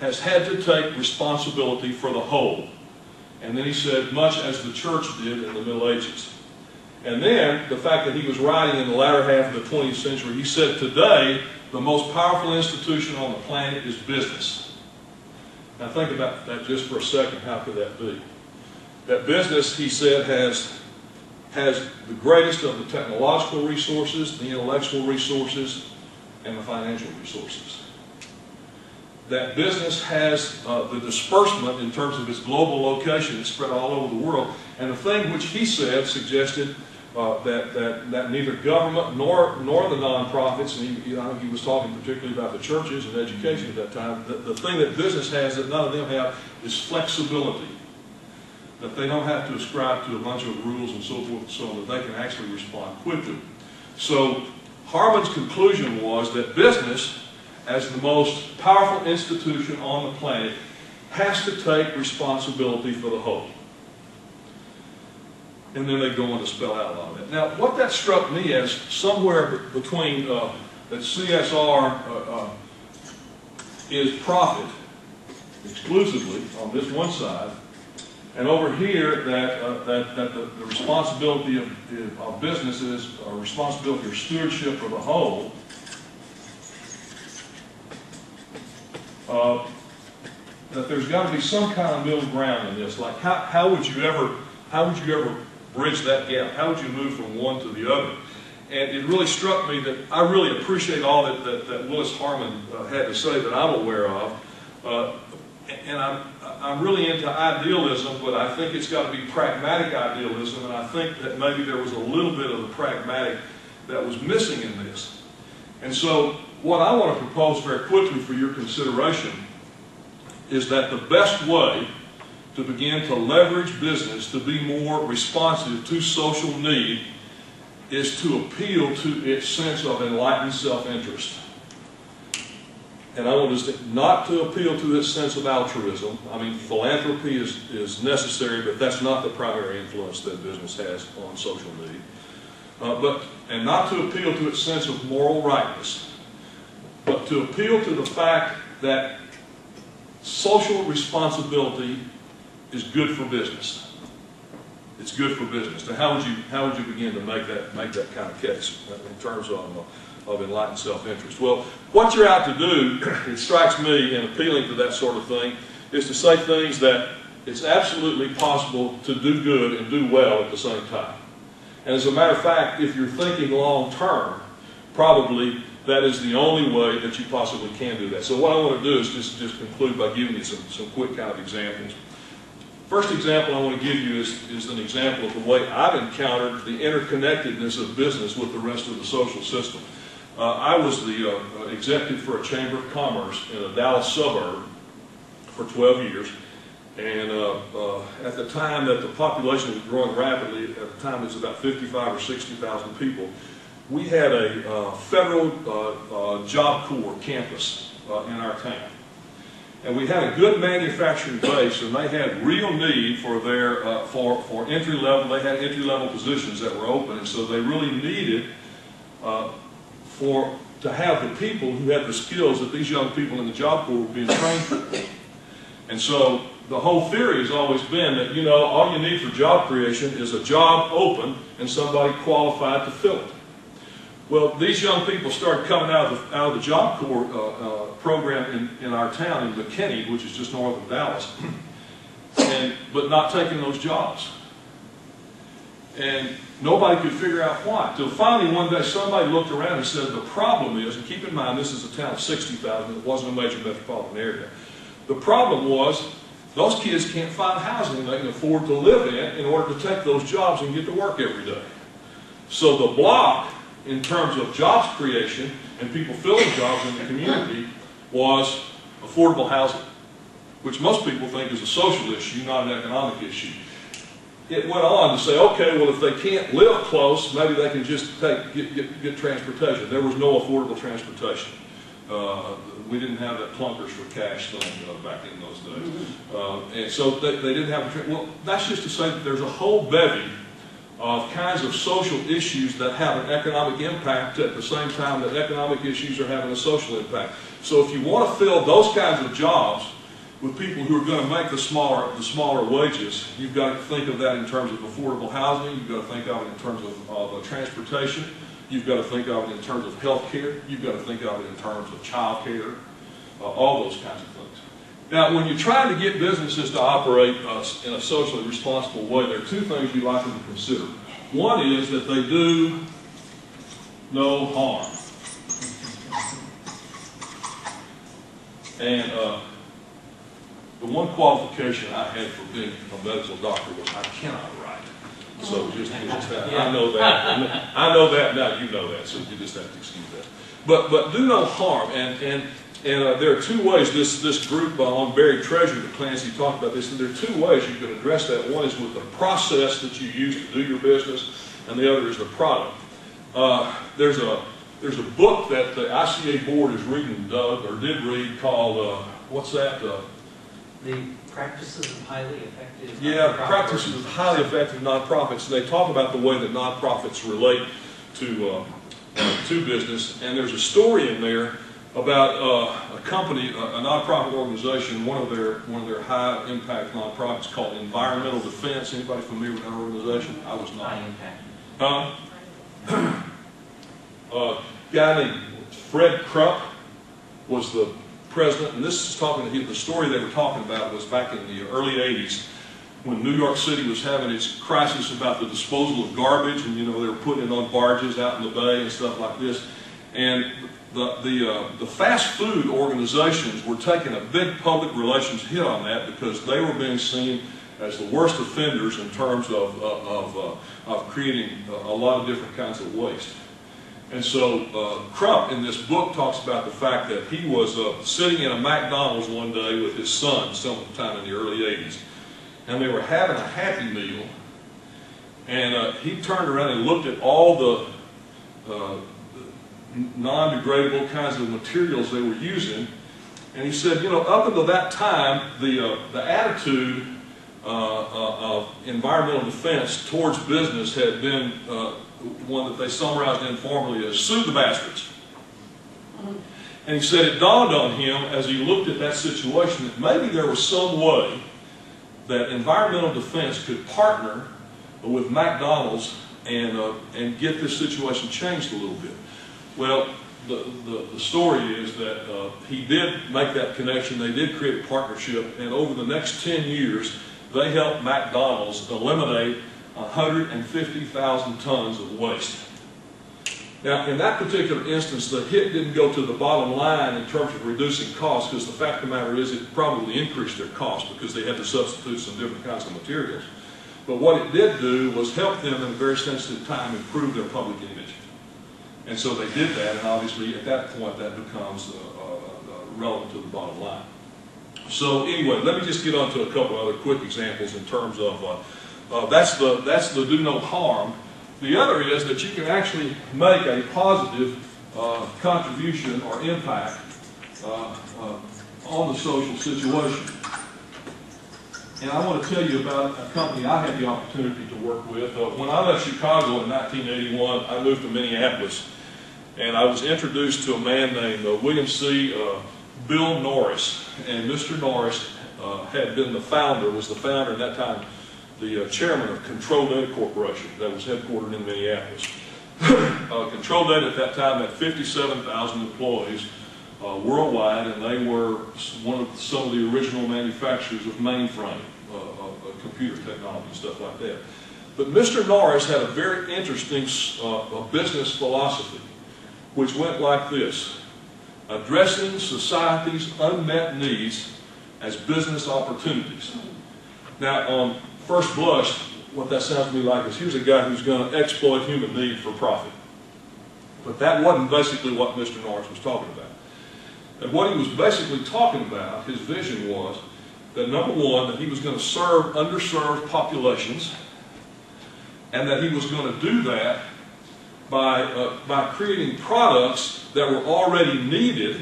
has had to take responsibility for the whole. And then he said, much as the church did in the Middle Ages. And then, the fact that he was writing in the latter half of the 20th century, he said, today, the most powerful institution on the planet is business. Now think about that just for a second. How could that be? That business, he said, has has the greatest of the technological resources, the intellectual resources, and the financial resources. That business has uh, the disbursement in terms of its global location, spread all over the world. And the thing which he said suggested uh, that, that, that neither government nor, nor the nonprofits, and he, you know, he was talking particularly about the churches and education at that time, the, the thing that business has that none of them have is flexibility. That they don't have to ascribe to a bunch of rules and so forth and so on, that they can actually respond quickly. So Harman's conclusion was that business, as the most powerful institution on the planet, has to take responsibility for the whole. And then they go on to spell out a lot of it. Now, what that struck me as somewhere between uh, that CSR uh, uh, is profit exclusively on this one side, and over here that uh, that, that the, the responsibility of, of businesses, or responsibility or stewardship for the whole, uh, that there's got to be some kind of middle ground in this. Like, how, how would you ever, how would you ever bridge that gap? How would you move from one to the other? And it really struck me that I really appreciate all that, that, that Willis Harman uh, had to say that I'm aware of. Uh, and I'm, I'm really into idealism, but I think it's got to be pragmatic idealism, and I think that maybe there was a little bit of the pragmatic that was missing in this. And so, what I want to propose very quickly for your consideration is that the best way to begin to leverage business to be more responsive to social need is to appeal to its sense of enlightened self-interest. And I want us not to appeal to its sense of altruism. I mean, philanthropy is, is necessary, but that's not the primary influence that business has on social need. Uh, but, and not to appeal to its sense of moral rightness, but to appeal to the fact that social responsibility is good for business. It's good for business. Now, how would you how would you begin to make that make that kind of case in terms of uh, of enlightened self-interest? Well, what you're out to do, it strikes me, in appealing to that sort of thing, is to say things that it's absolutely possible to do good and do well at the same time. And as a matter of fact, if you're thinking long term, probably that is the only way that you possibly can do that. So what I want to do is just, just conclude by giving you some, some quick kind of examples. First example I want to give you is, is an example of the way I've encountered the interconnectedness of business with the rest of the social system. Uh, I was the uh, executive for a Chamber of Commerce in a Dallas suburb for 12 years. And uh, uh, at the time that the population was growing rapidly, at the time it was about 55 or 60,000 people, we had a uh, federal uh, uh, Job Corps campus uh, in our town. And we had a good manufacturing base, and they had real need for their uh, for for entry level. They had entry level positions that were open, and so they really needed uh, for to have the people who had the skills that these young people in the Job Corps were being trained for. And so the whole theory has always been that you know all you need for job creation is a job open and somebody qualified to fill it. Well, these young people started coming out of the, out of the Job Corps uh, uh, program in, in our town in McKinney, which is just north of Dallas, and, but not taking those jobs. And nobody could figure out why. Till finally one day somebody looked around and said, the problem is, and keep in mind this is a town of 60,000, it wasn't a major metropolitan area. The problem was those kids can't find housing they can afford to live in in order to take those jobs and get to work every day. So the block in terms of jobs creation and people filling jobs in the community was affordable housing, which most people think is a social issue, not an economic issue. It went on to say, okay, well, if they can't live close, maybe they can just take, get, get, get transportation. There was no affordable transportation. Uh, we didn't have that clunkers for cash thing uh, back in those days. Uh, and so they, they didn't have well, that's just to say that there's a whole bevy of kinds of social issues that have an economic impact at the same time that economic issues are having a social impact. So if you want to fill those kinds of jobs with people who are going to make the smaller, the smaller wages, you've got to think of that in terms of affordable housing, you've got to think of it in terms of, of uh, transportation, you've got to think of it in terms of health care, you've got to think of it in terms of child care, uh, all those kinds of things. Now, when you're trying to get businesses to operate uh, in a socially responsible way, there are two things you'd like them to consider. One is that they do no harm. And uh, the one qualification I had for being a medical doctor was I cannot write. So just, you just have- I know that, I know that, now you know that, so you just have to excuse that. But, but do no harm, and, and, and uh, there are two ways, this, this group uh, on buried treasure that Clancy talked about this, and there are two ways you can address that. One is with the process that you use to do your business, and the other is the product. Uh, there's a, there's a book that the ICA board is reading, Doug, or did read, called, uh, what's that? Uh, The practices of highly effective. yeah, practices of highly effective nonprofits, and they talk about the way that nonprofits relate to, uh, to business, and there's a story in there about uh, a company, a a nonprofit organization, one of their, one of their high-impact nonprofits called Environmental Defense. Anybody familiar with that organization? I was not. High impact. Huh? A guy named Fred Krupp was the president, and this is talking, to him. the story they were talking about was back in the early 80s, when New York City was having its crisis about the disposal of garbage, and you know, they were putting it on barges out in the bay and stuff like this. And the, the, uh, the fast food organizations were taking a big public relations hit on that because they were being seen as the worst offenders in terms of, uh, of, uh, of creating a lot of different kinds of waste. And so uh, Krupp in this book talks about the fact that he was uh, sitting in a McDonald's one day with his son sometime in the early 80s, and they were having a Happy Meal, and uh, he turned around and looked at all the uh, non-degradable kinds of materials they were using, and he said, you know, up until that time, the, uh, the attitude uh, uh, of environmental defense towards business had been uh, one that they summarized informally as sue the bastards. And he said it dawned on him as he looked at that situation that maybe there was some way that environmental defense could partner with McDonald's and, uh, and get this situation changed a little bit. Well, the, the, the story is that uh, he did make that connection. They did create a partnership, and over the next 10 years, they helped McDonald's eliminate 150,000 tons of waste. Now, in that particular instance, the hit didn't go to the bottom line in terms of reducing costs, because the fact of the matter is it probably increased their cost because they had to substitute some different kinds of materials. But what it did do was help them in a very sensitive time improve their public image. And so they did that, and obviously at that point that becomes uh, uh, uh, relevant to the bottom line. So anyway, let me just get on to a couple other quick examples in terms of, uh, uh, that's, the, that's the do no harm. The other is that you can actually make a positive uh, contribution or impact on the social situation. And I want to tell you about a company I had the opportunity to work with. Uh, when I left Chicago in 1981, I moved to Minneapolis, and I was introduced to a man named uh, William C. Uh, Bill Norris. And Mr. Norris uh, had been the founder, was the founder at that time, the uh, chairman of Control Data Corporation that was headquartered in Minneapolis. uh, Control Data at that time had 57,000 employees uh, worldwide, and they were one of some of the original manufacturers of mainframe, computer technology, and stuff like that. But Mr. Norris had a very interesting business philosophy, which went like this addressing society's unmet needs as business opportunities. Now, on first blush, what that sounds to me like is here's a guy who's going to exploit human need for profit. But that wasn't basically what Mr. Norris was talking about. And what he was basically talking about, his vision was that number one, that he was going to serve underserved populations, and that he was going to do that by, uh, by creating products that were already needed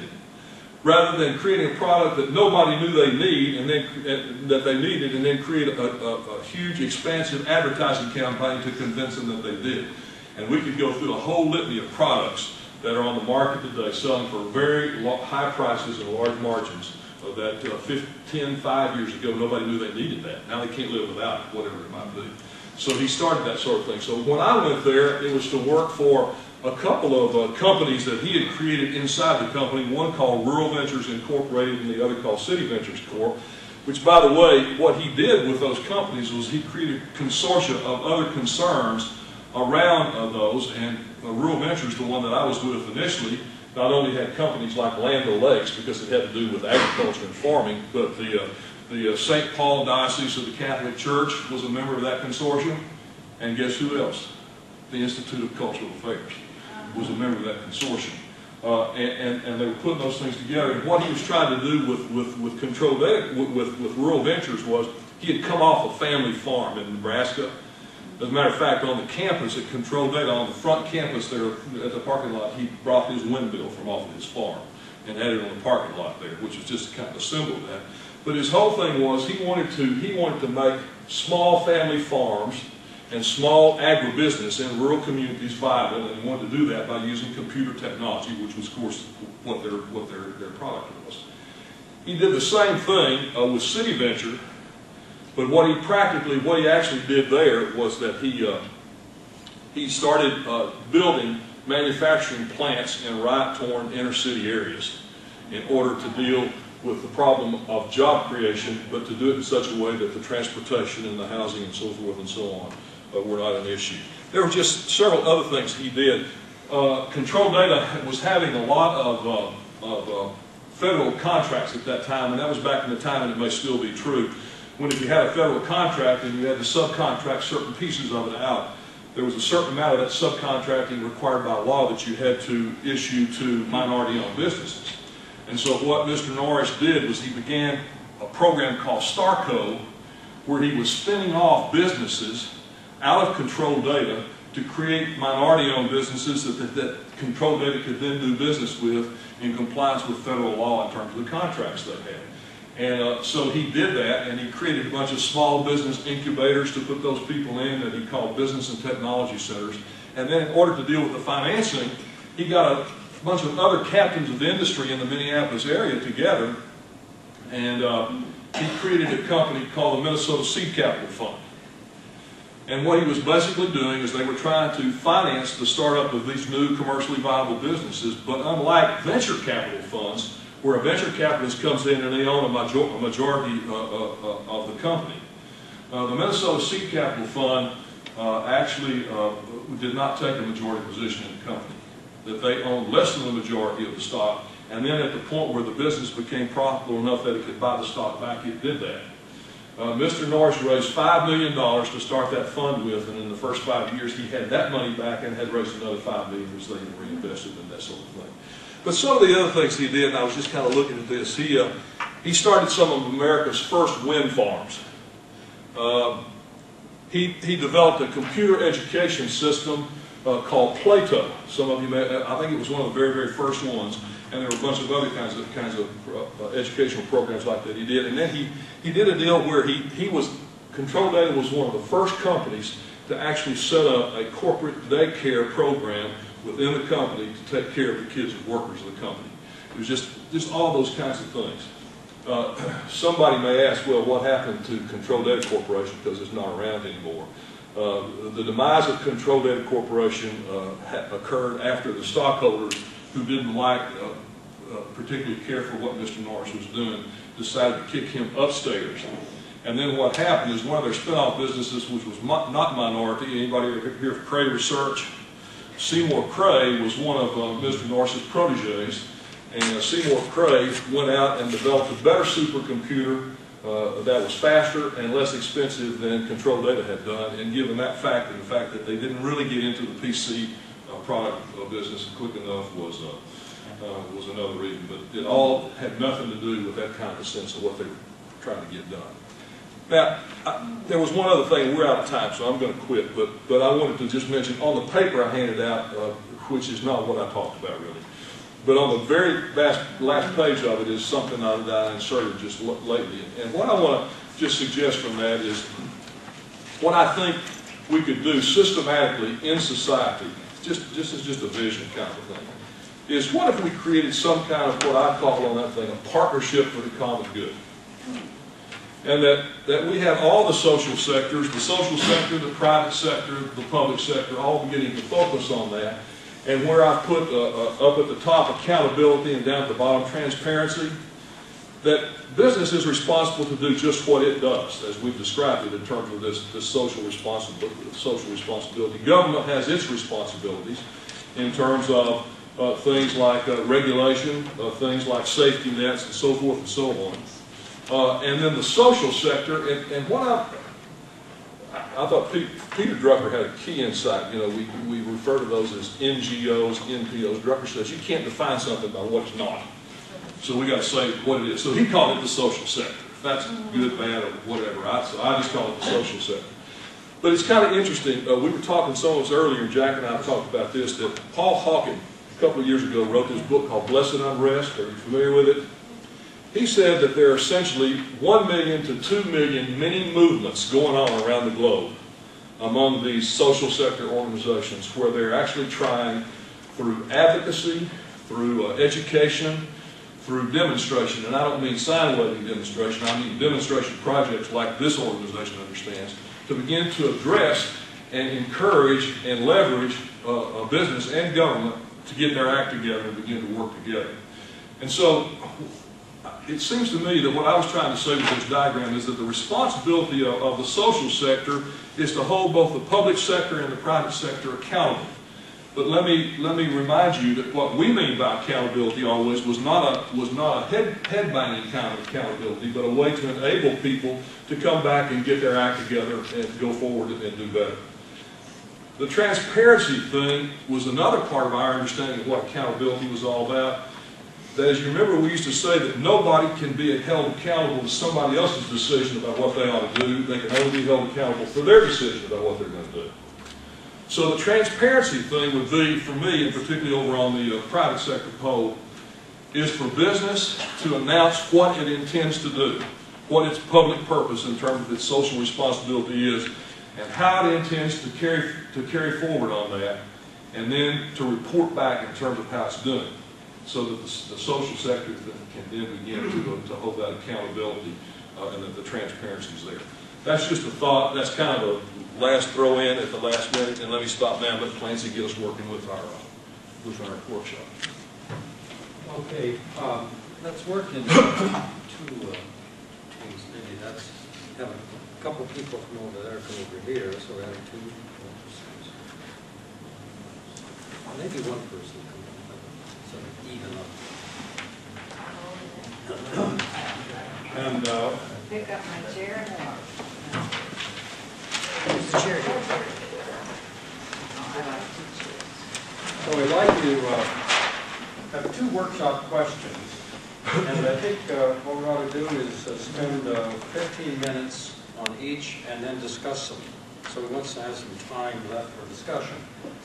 rather than creating a product that nobody knew they need and then uh, that they needed and then create a, a, a, huge expansive advertising campaign to convince them that they did. And we could go through a whole litany of products that are on the market today selling for very high prices and large margins that uh, 15, 5 years ago nobody knew they needed that. Now they can't live without it, whatever it might be. So he started that sort of thing. So when I went there, it was to work for a couple of uh, companies that he had created inside the company, one called Rural Ventures Incorporated and the other called City Ventures Corp., which, by the way, what he did with those companies was he created consortia of other concerns around uh, those, and uh, Rural Ventures, the one that I was with initially, not only had companies like Land O'Lakes, because it had to do with agriculture and farming, but the, uh, the uh, St. Paul Diocese of the Catholic Church was a member of that consortium. And guess who else? The Institute of Cultural Affairs was a member of that consortium. Uh, and, and, and they were putting those things together. And what he was trying to do with, with, with control data, with, with, with rural ventures was he had come off a family farm in Nebraska. As a matter of fact, on the campus at Control Data, on the front campus there at the parking lot, he brought his windmill from off of his farm and had it on the parking lot there, which was just kind of a symbol of that. But his whole thing was he wanted to he wanted to make small family farms and small agribusiness in rural communities viable, and he wanted to do that by using computer technology, which was, of course, what their what their, their product was. He did the same thing uh, with City Venture, but what he practically, what he actually did there was that he uh, he started uh, building manufacturing plants in riot-torn inner-city areas in order to deal with the problem of job creation, but to do it in such a way that the transportation and the housing and so forth and so on uh, were not an issue. There were just several other things he did. Uh, Control Data was having a lot of, uh, of uh, federal contracts at that time, and that was back in the time, and it may still be true, when if you had a federal contract and you had to subcontract certain pieces of it out, there was a certain amount of that subcontracting required by law that you had to issue to minority-owned businesses. And so what Mr. Norris did was he began a program called STARCO, where he was spinning off businesses out of control data to create minority-owned businesses that, that, that control data could then do business with in compliance with federal law in terms of the contracts they had. And uh, so he did that, and he created a bunch of small business incubators to put those people in that he called business and technology centers. And then in order to deal with the financing, he got a bunch of other captains of the industry in the Minneapolis area together, and uh, he created a company called the Minnesota Seed Capital Fund. And what he was basically doing is they were trying to finance the startup of these new commercially viable businesses, but unlike venture capital funds, where a venture capitalist comes in and they own a, major a majority uh, uh, uh, of the company. Uh, the Minnesota Seed Capital Fund uh, actually uh, did not take a majority position in the company. That they owned less than the majority of the stock, and then at the point where the business became profitable enough that it could buy the stock back, it did that. Mr. Norris raised $5 million to start that fund with, and in the first five years he had that money back and had raised another 5 million, which they reinvested in that sort of thing. But some of the other things he did, and I was just kind of looking at this, he, uh, he started some of America's first wind farms. Uh, he, he developed a computer education system uh, called Plato. Some of you may, I think it was one of the very, very first ones. And there were a bunch of other kinds of, kinds of uh, educational programs like that he did. And then he, he did a deal where he, he was, Control Data was one of the first companies to actually set up a corporate daycare program within the company to take care of the kids and workers of the company. It was just, just all those kinds of things. Uh, somebody may ask, well, what happened to Control Data Corporation because it's not around anymore? Uh, the demise of Control Data Corporation uh, occurred after the stockholders who didn't like, uh, uh, particularly care for what Mr. Norris was doing, decided to kick him upstairs. And then what happened is one of their spinoff businesses, which was not minority, anybody here of Cray Research? Seymour Cray was one of uh, Mr. Norris's proteges, and Seymour Cray went out and developed a better supercomputer uh, that was faster and less expensive than Control Data had done, and given that fact and the fact that they didn't really get into the PC uh, product business quick enough was, uh, uh, was another reason. But it all had nothing to do with that kind of sense of what they were trying to get done. Now, I, there was one other thing. We're out of time, so I'm going to quit. But but I wanted to just mention on the paper I handed out, uh, which is not what I talked about really. But on the very last, last page of it is something I, that I inserted just lately. And what I want to just suggest from that is what I think we could do systematically in society, just, just as just a vision kind of thing, is what if we created some kind of what I call on that thing, a partnership for the common good and that, that we have all the social sectors, the social sector, the private sector, the public sector, all beginning to focus on that. And where I put uh, uh, up at the top accountability and down at the bottom transparency, that business is responsible to do just what it does, as we've described it in terms of this, this social, responsibility, social responsibility. Government has its responsibilities in terms of uh, things like uh, regulation, uh, things like safety nets, and so forth and so on. Uh, and then the social sector, and, and what I, I thought Pete Peter Drucker had a key insight. You know, we, we refer to those as NGOs, NPOs. Drucker says you can't define something by what it's not. So we got to say what it is. So he called it the social sector. That's good, bad, or whatever, I, so I just call it the social sector. But it's kind of interesting. Uh, we were talking some of us earlier, Jack and I talked about this, that Paul Hawken, a couple of years ago, wrote this book called Blessed Unrest. Are you familiar with it? He said that there are essentially 1 million to 2 million mini movements going on around the globe among these social sector organizations where they're actually trying through advocacy, through uh, education, through demonstration, and I don't mean sign waving demonstration, I mean demonstration projects like this organization understands, to begin to address and encourage and leverage uh, business and government to get their act together and begin to work together. And so it seems to me that what I was trying to say with this diagram is that the responsibility of, of the social sector is to hold both the public sector and the private sector accountable. But let me let me remind you that what we mean by accountability always was not a was not a head head banging kind of accountability, but a way to enable people to come back and get their act together and go forward and, and do better. The transparency thing was another part of our understanding of what accountability was all about. That as you remember, we used to say that nobody can be held accountable to somebody else's decision about what they ought to do. They can only be held accountable for their decision about what they're going to do. So the transparency thing would be, for me, and particularly over on the uh, private sector pole, is for business to announce what it intends to do, what its public purpose in terms of its social responsibility is, and how it intends to carry, to carry forward on that, and then to report back in terms of how it's doing, so that the, the social sector can then begin to, to hold that accountability uh, and that the transparency is there. That's just a thought, that's kind of a last throw in at the last minute, and let me stop now, but Clancy get us working with our, uh, with our workshop. Okay, um, let's work in two uh, teams, maybe that's, have a couple people from over there come over here, so we have two. Maybe one person even up. And uh, Pick up my chair and walk. Mr. Chair, I like to choose. So we'd like to uh, have two workshop questions. And I think uh, what we ought to do is uh, spend uh, 15 minutes on each and then discuss them. So we want to have some time left for discussion.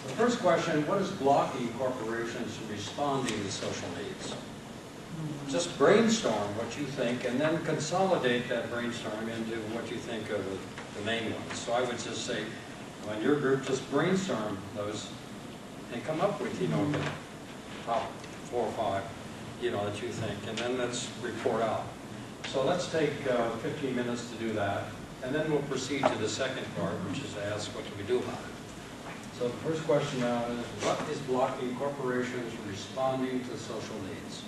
The first question, what is blocking corporations from responding to social needs? Just brainstorm what you think and then consolidate that brainstorm into what you think are the, the main ones. So I would just say, when your group just brainstorm those and come up with, you know, the top four or five, you know, that you think, and then let's report out. So let's take uh, 15 minutes to do that, and then we'll proceed to the second part, which is to ask, what do we do about it? So the first question now is, what is blocking corporations from responding to social needs?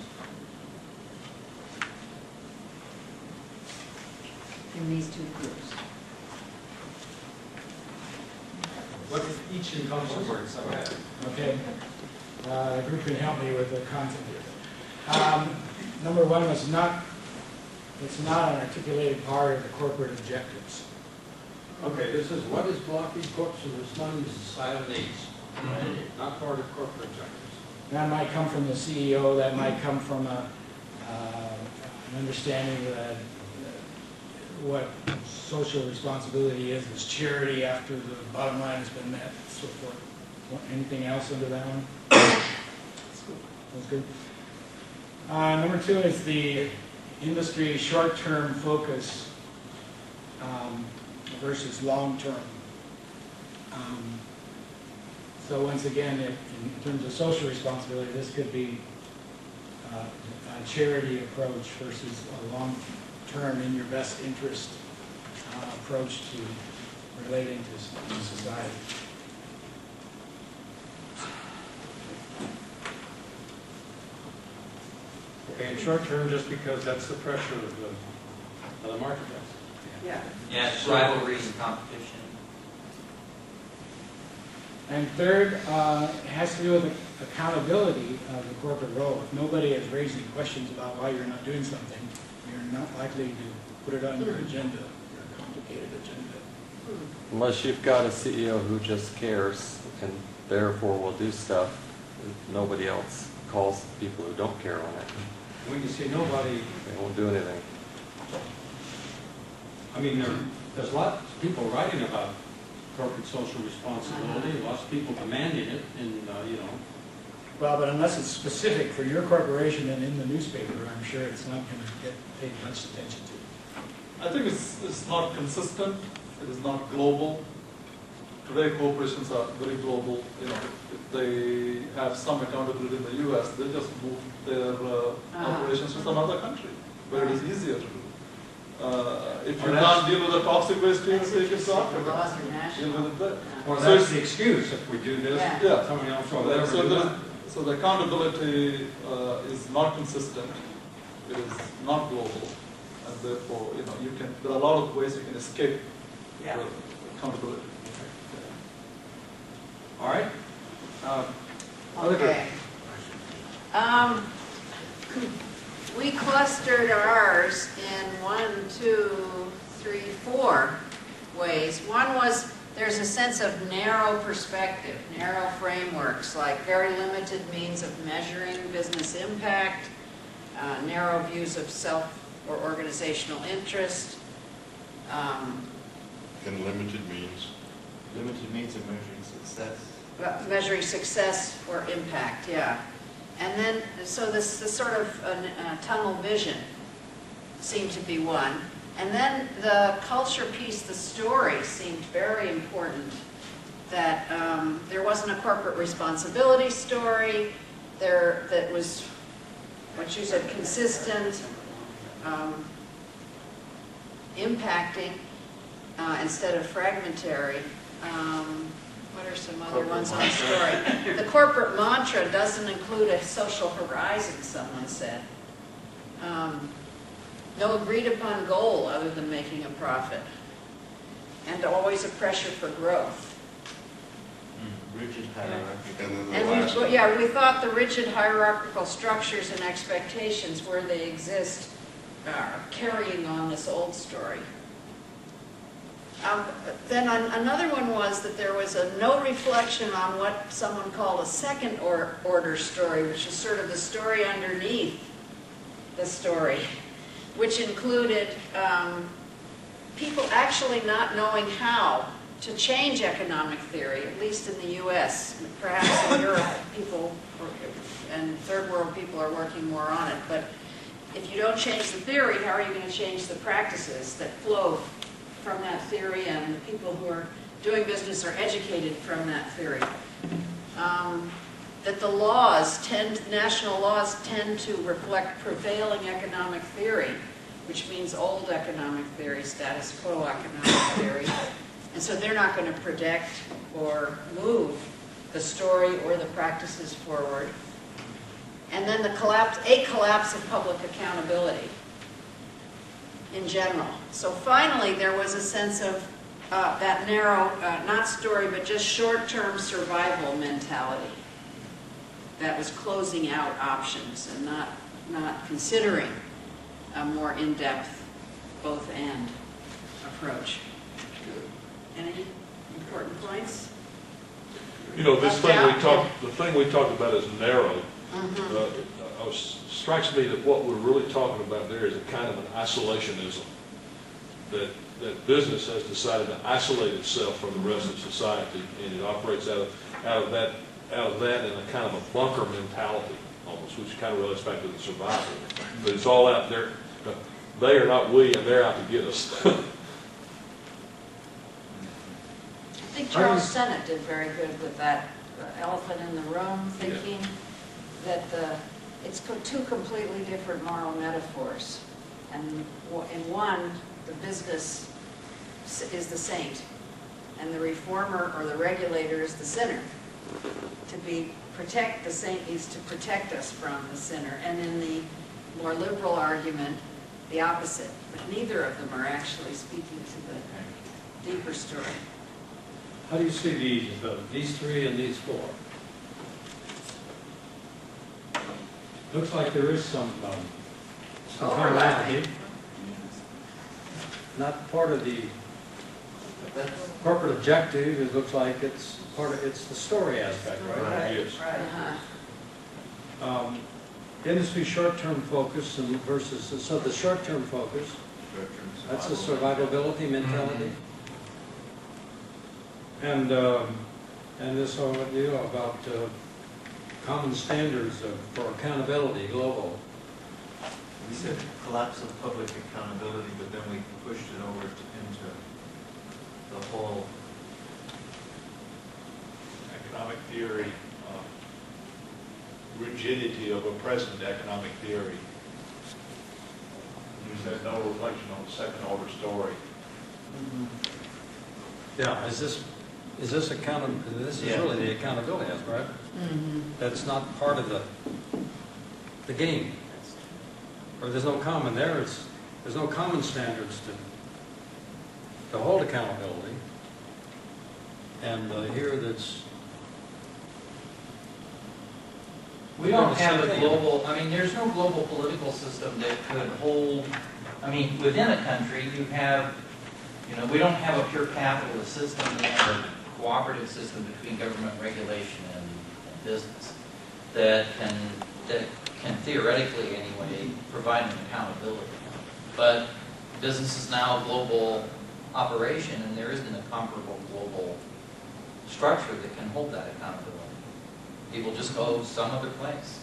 In these two groups. What each encompasses. Okay, uh, the group can help me with the content here. Um, Number one was not, it's not an articulated part of the corporate objectives. Okay, this is what is blocking corps from responding to societal needs, not part of corporate objectives. That might come from the CEO, that might come from a, uh, an understanding that uh, what social responsibility is, is charity after the bottom line has been met, so forth. Anything else under that one? That's good. Uh, number two is the industry short-term focus um, versus long-term. Um, So once again, in terms of social responsibility, this could be uh, a charity approach versus a long-term in your best interest uh, approach to relating to society. Okay, and short term, just because that's the pressure of the, of the marketplace. Yeah. Yes, rivalries and competition. And third, uh, it has to do with accountability of the corporate role. If nobody is raising questions about why you're not doing something, you're not likely to put it on your agenda, your complicated agenda. Unless you've got a CEO who just cares and therefore will do stuff, nobody else calls people who don't care on it. When you see nobody, They won't do anything. I mean, there, there's lots of people writing about corporate social responsibility, lots of people demanding it, and, uh, you know, Well, but unless it's specific for your corporation and in the newspaper, I'm sure it's not going to get paid much attention to. I think it's, it's not consistent, it is not global. Today corporations are very global, you know, if they have some accountability in the US, they just move their uh, Ah. operations to some other country, where it is easier to do. Uh, If you Well, can't deal with the toxic waste, you say you can The stop laws are it. Deal with it there. well, So that's it's- the excuse, if we do this, Yeah. Yeah. somebody else will So never do there- So the accountability uh, is not consistent, it is not global, and therefore, you know, you can, there are a lot of ways you can escape Yeah. the accountability. All right? Uh, Other group. Okay. Um, we clustered ours in one, two, three, four ways. One was, there's a sense of narrow perspective, narrow frameworks, like very limited means of measuring business impact, uh, narrow views of self or organizational interest, um, And limited means. Limited means of measuring success. Measuring success or impact, yeah. And then, so this, this sort of uh, uh, tunnel vision seemed to be one. And then the culture piece, the story seemed very important. That um, there wasn't a corporate responsibility story, there, that was, what you said, consistent, um, impacting, uh, instead of fragmentary. Um, What are some other ones on the story? The corporate mantra doesn't include a social horizon, someone said. Um, No agreed upon goal other than making a profit. And always a pressure for growth. Rigid hierarchy. And And we, yeah, we thought the rigid hierarchical structures and expectations where they exist are carrying on this old story. Um, Then an- another one was that there was a no reflection on what someone called a second or- order story, which is sort of the story underneath the story, which included um, people actually not knowing how to change economic theory, at least in the US. Perhaps in Europe, people, and third world people are working more on it. But if you don't change the theory, how are you going to change the practices that flow from that theory and the people who are doing business are educated from that theory? Um, That the laws tend, national laws tend to reflect prevailing economic theory, which means old economic theory, status quo economic theory. And so they're not going to predict or move the story or the practices forward. And then the collapse, a collapse of public accountability in general. So finally, there was a sense of uh, that narrow, uh, not story, but just short-term survival mentality that was closing out options and not, not considering a more in-depth both-and approach. Any important points? You know, this thing we Yeah. talked, the thing we talked about is narrow. Mhm. Uh, I was- Strikes me that what we're really talking about there is a kind of an isolationism, that, that business has decided to isolate itself from the rest of society, and it operates out of, out of that, out of that in a kind of a bunker mentality, almost, which kind of relates back to the survival. But it's all out there, they are not we, and they're out to get us. I think Charles Sennett did very good with that elephant in the room thinking that the, it's co- two completely different moral metaphors. And in one, the business is the saint, and the reformer or the regulator is the sinner. To be, protect, the saint needs to protect us from the sinner. And in the more liberal argument, the opposite. But neither of them are actually speaking to the deeper story. How do you see these, these three and these four? Looks like there is some, um, some Overlap. commonality. Not part of the Corporate objective, it looks like it's part of, it's the story aspect, right? Right. Yes. Uh-huh. Um, Industry short-term focus and versus, so the short-term focus, that's the survivability mentality. And, um, and this whole idea about uh, common standards of- for accountability, global. We said collapse of public accountability, but then we pushed it over to- into the whole, economic theory, uh, rigidity of a present economic theory. You said no reflection on the second order story. Yeah, is this, is this account, this is Yeah. really the accountability aspect, right? Mhm. That's not part of the, the game. Or there's no common, there it's, there's no common standards to, to hold accountability. And uh, here that's, We don't have a global, I mean, there's no global political system that could hold, I mean, within a country, you have, you know, we don't have a pure capitalist system, we have a cooperative system between government regulation and and business that can, that can theoretically anyway, provide an accountability. But business is now a global operation, and there isn't a comparable global structure that can hold that accountability. People just go some other place,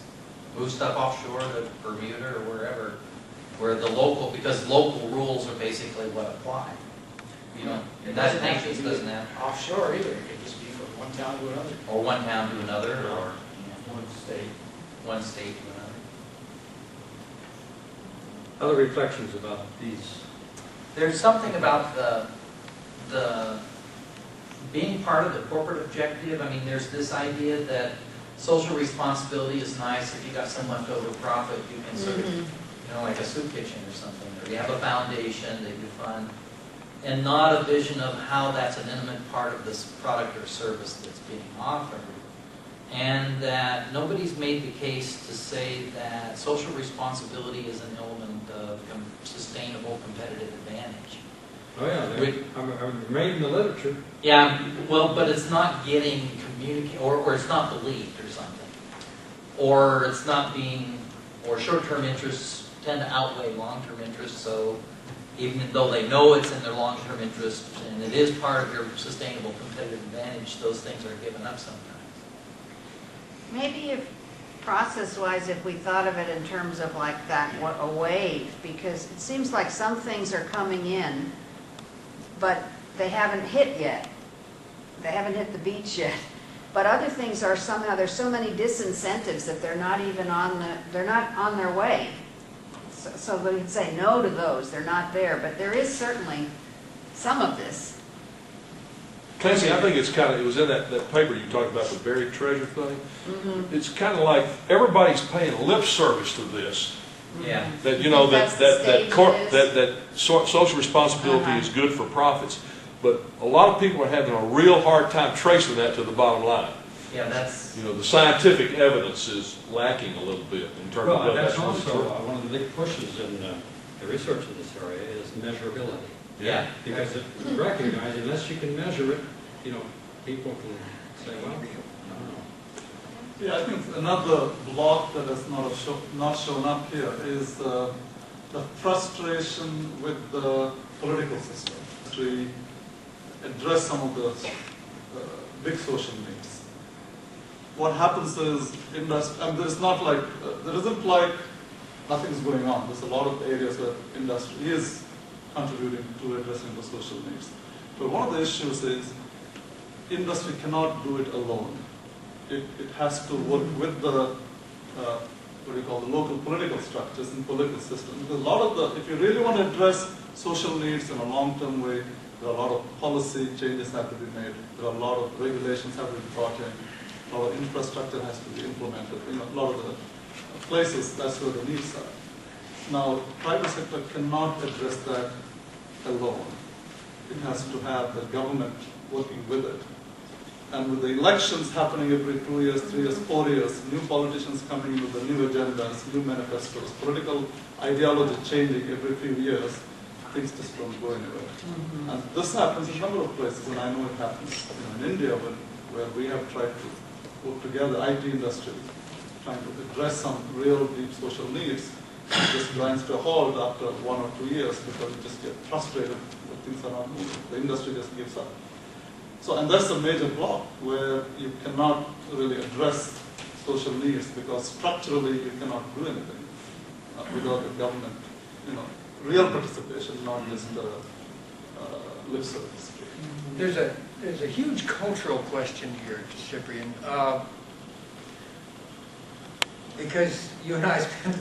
move stuff offshore to Bermuda or wherever, where the local, because local rules are basically what apply. You know, It that doesn't have to nation be doesn't have, Offshore either, it could just be from one town to another. or one town to another, or One state. one state to another. Other reflections about these. There's something about the, the, being part of the corporate objective, I mean, there's this idea that social responsibility is nice, if you got some leftover profit, you can sort of, Mhm. you know, like a soup kitchen or something, or you have a foundation that you fund, and not a vision of how that's an intimate part of this product or service that's being offered. And that nobody's made the case to say that social responsibility is an element of com- sustainable competitive advantage. Oh, yeah, they're, I'm, I'm made in the literature. Yeah, well, but it's not getting communicated, or, or it's not believed or something. Or it's not being, or short-term interests tend to outweigh long-term interests, so even though they know it's in their long-term interest and it is part of your sustainable competitive advantage, those things are given up sometimes. Maybe if, process-wise, if we thought of it in terms of like that, a wave, because it seems like some things are coming in, but they haven't hit yet. They haven't hit the beach yet. But other things are somehow, there's so many disincentives that they're not even on the, they're not on their way. So- So we can say no to those, they're not there, but there is certainly some of this. Clancy, I think it's kind of, it was in that, that paper you talked about, the buried treasure thing. Mhm. It's kind of like, everybody's paying lip service to this. Yeah. That, you know, that, That's the that, that, stage cor- it is. that, that so- social responsibility Uh-huh. is good for profits. But a lot of people are having a real hard time tracing that to the bottom line. Yeah, that's, You know, the scientific evidence is lacking a little bit in terms of Well, what that's that's really also, true. uh, one of the big pushes in uh, the research in this area is measurability. Yeah. Because it recognize, unless you can measure it, you know, people can say, well, I don't know. Yeah, I think another block that has not, show, not shown up here is uh, the frustration with the political system to address some of the uh, big social needs. What happens is, industry, and there's not like, uh, there isn't like nothing's going on. There's a lot of areas where industry is contributing to addressing the social needs. But one of the issues is industry cannot do it alone it, it has to work with the, uh, what you call, the local political structures and political system. Because a lot of the, if you really want to address social needs in a long-term way, there are a lot of policy changes that have to be made. There are a lot of regulations have to be brought in. A lot of infrastructure has to be implemented. In a lot of the places, that's where the needs are. Now, private sector cannot address that alone. It has to have the government working with it. And with the elections happening every two years, three years, four years, new politicians coming with the new agendas, new manifestos, political ideology changing every few years, things just don't go anywhere. Mm-hmm. And this happens in a number of places, and I know it happens, you know, in India, when, where we have tried to work together, IT industry, trying to address some real deep social needs, it just grinds to a halt after one or two years because you just get frustrated that things are not moving. The industry just gives up. So, and that's a major block where you cannot really address social needs because structurally you cannot do anything uh, without the government, you know, real participation, not just uh, uh, lip service. There's a, there's a huge cultural question here, Cyprian. Uh, Because you and I spend,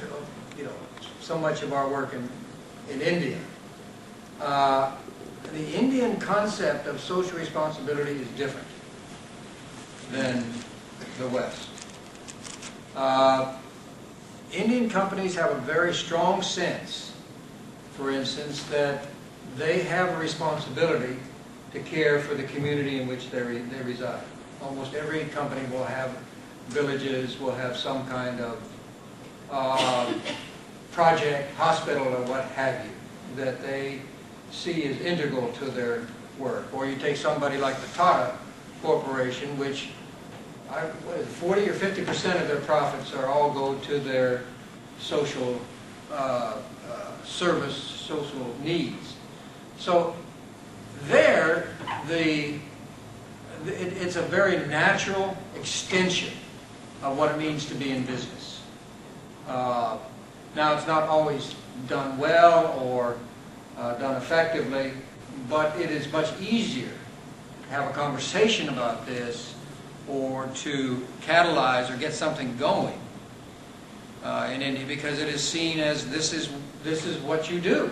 you know, so much of our work in, in India. Uh, The Indian concept of social responsibility is different than the West. Uh, Indian companies have a very strong sense, for instance, that they have a responsibility to care for the community in which they, re- they reside. Almost every company will have villages, will have some kind of um, project, hospital, or what have you, that they see as integral to their work. Or you take somebody like the Tata Corporation, which, I, what is it, 40 or 50 percent of their profits are all go to their social uh, uh, service, social needs. So there, the, it, it's a very natural extension of what it means to be in business. Uh, Now, it's not always done well or uh, done effectively, but it is much easier to have a conversation about this or to catalyze or get something going uh, in India because it is seen as this is, this is what you do.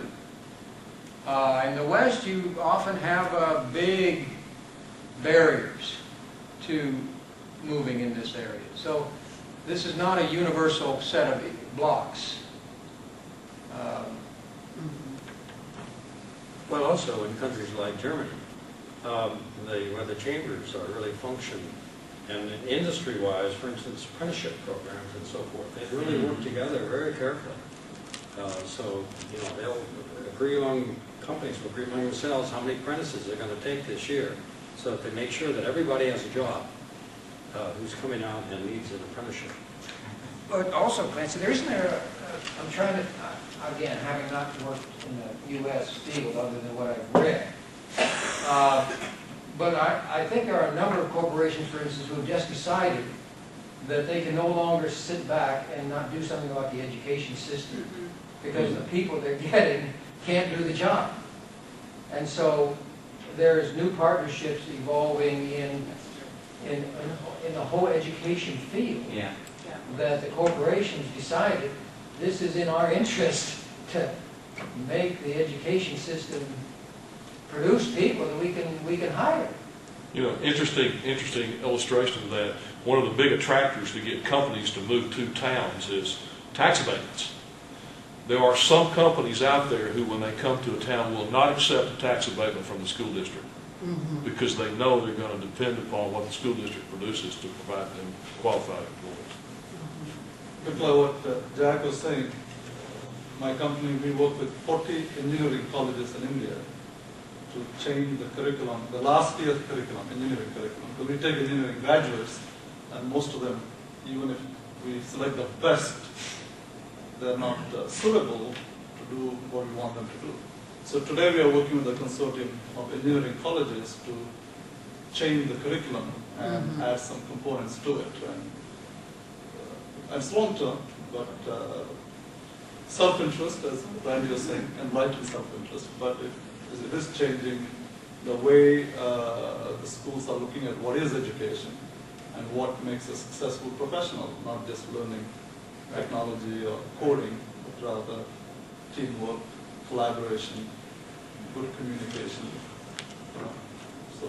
Uh, In the West, you often have uh, big barriers to moving in this area. So this is not a universal set of blocks. Um, Well, also in countries like Germany, um, the, where the chambers are really function, and industry-wise, for instance, apprenticeship programs and so forth, they really work together very carefully. Uh, So, you know, they'll agree among, companies will agree among themselves how many apprentices they're gonna take this year, so that they make sure that everybody has a job uh, who's coming out and needs an apprenticeship. But also, Clancy, there isn't there, a- a- I'm trying to, again, having not worked in the US field other than what I've read, uh, but I, I think there are a number of corporations, for instance, who have just decided that they can no longer sit back and not do something about the education system because the people they're getting can't do the job. And so there's new partnerships evolving in, in, in the whole education field Yeah. that the corporations decided this is in our interest to make the education system produce people that we can, we can hire. You know, interesting, interesting illustration of that. One of the big attractors to get companies to move to towns is tax abatements. There are some companies out there who, when they come to a town, will not accept a tax abatement from the school district mm-hmm. because they know they're going to depend upon what the school district produces to provide them qualified employees. Reply what uh, Jack was saying, my company, we work with 40 engineering colleges in India to change the curriculum, the last year's curriculum, engineering curriculum. So we take engineering graduates, and most of them, even if we select the best, they're not uh, suitable to do what we want them to do. So today we are working with a consortium of engineering colleges to change the curriculum and add some components to it. And uh, it's long term, but uh, self-interest, as Randy was saying, and rightly self-interest, but it, it is changing the way uh, the schools are looking at what is education and what makes a successful professional, not just learning technology or coding, but rather teamwork, collaboration, good communication. you. So,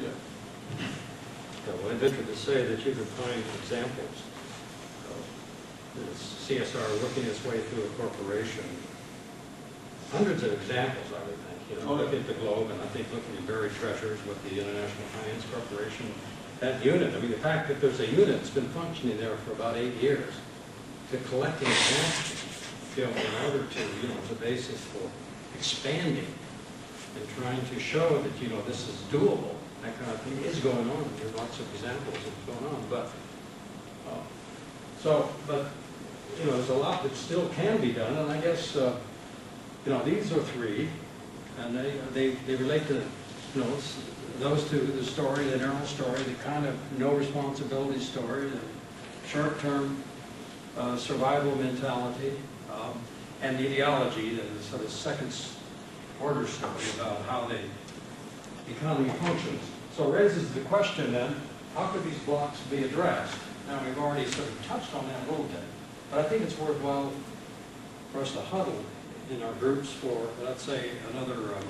yeah. I'd venture to say that you could find examples this CSR working its way through a corporation. Hundreds of examples, I would think, you know, Oh, look at the Globe, and I think looking at Buried Treasures with the International Finance Corporation, that unit, I mean, the fact that there's a unit that's been functioning there for about eight years to collecting tax, you know, in order to, you know, the basis for expanding and trying to show that, you know, this is doable, that kind of thing is going on. There are lots of examples of it going on, but, uh, so, but, you know, there's a lot that still can be done, and I guess, uh, you know, these are three, and they, they, they relate to, you know, those two, the story, the narrow story, the kind of no responsibility story, the short-term uh, survival mentality, um, and the ideology, the sort of second-order story about how the economy functions. So it raises the question then, how could these blocks be addressed? Now, we've already sort of touched on that a little bit, but I think it's worthwhile for us to huddle in our groups for, let's say, another, um,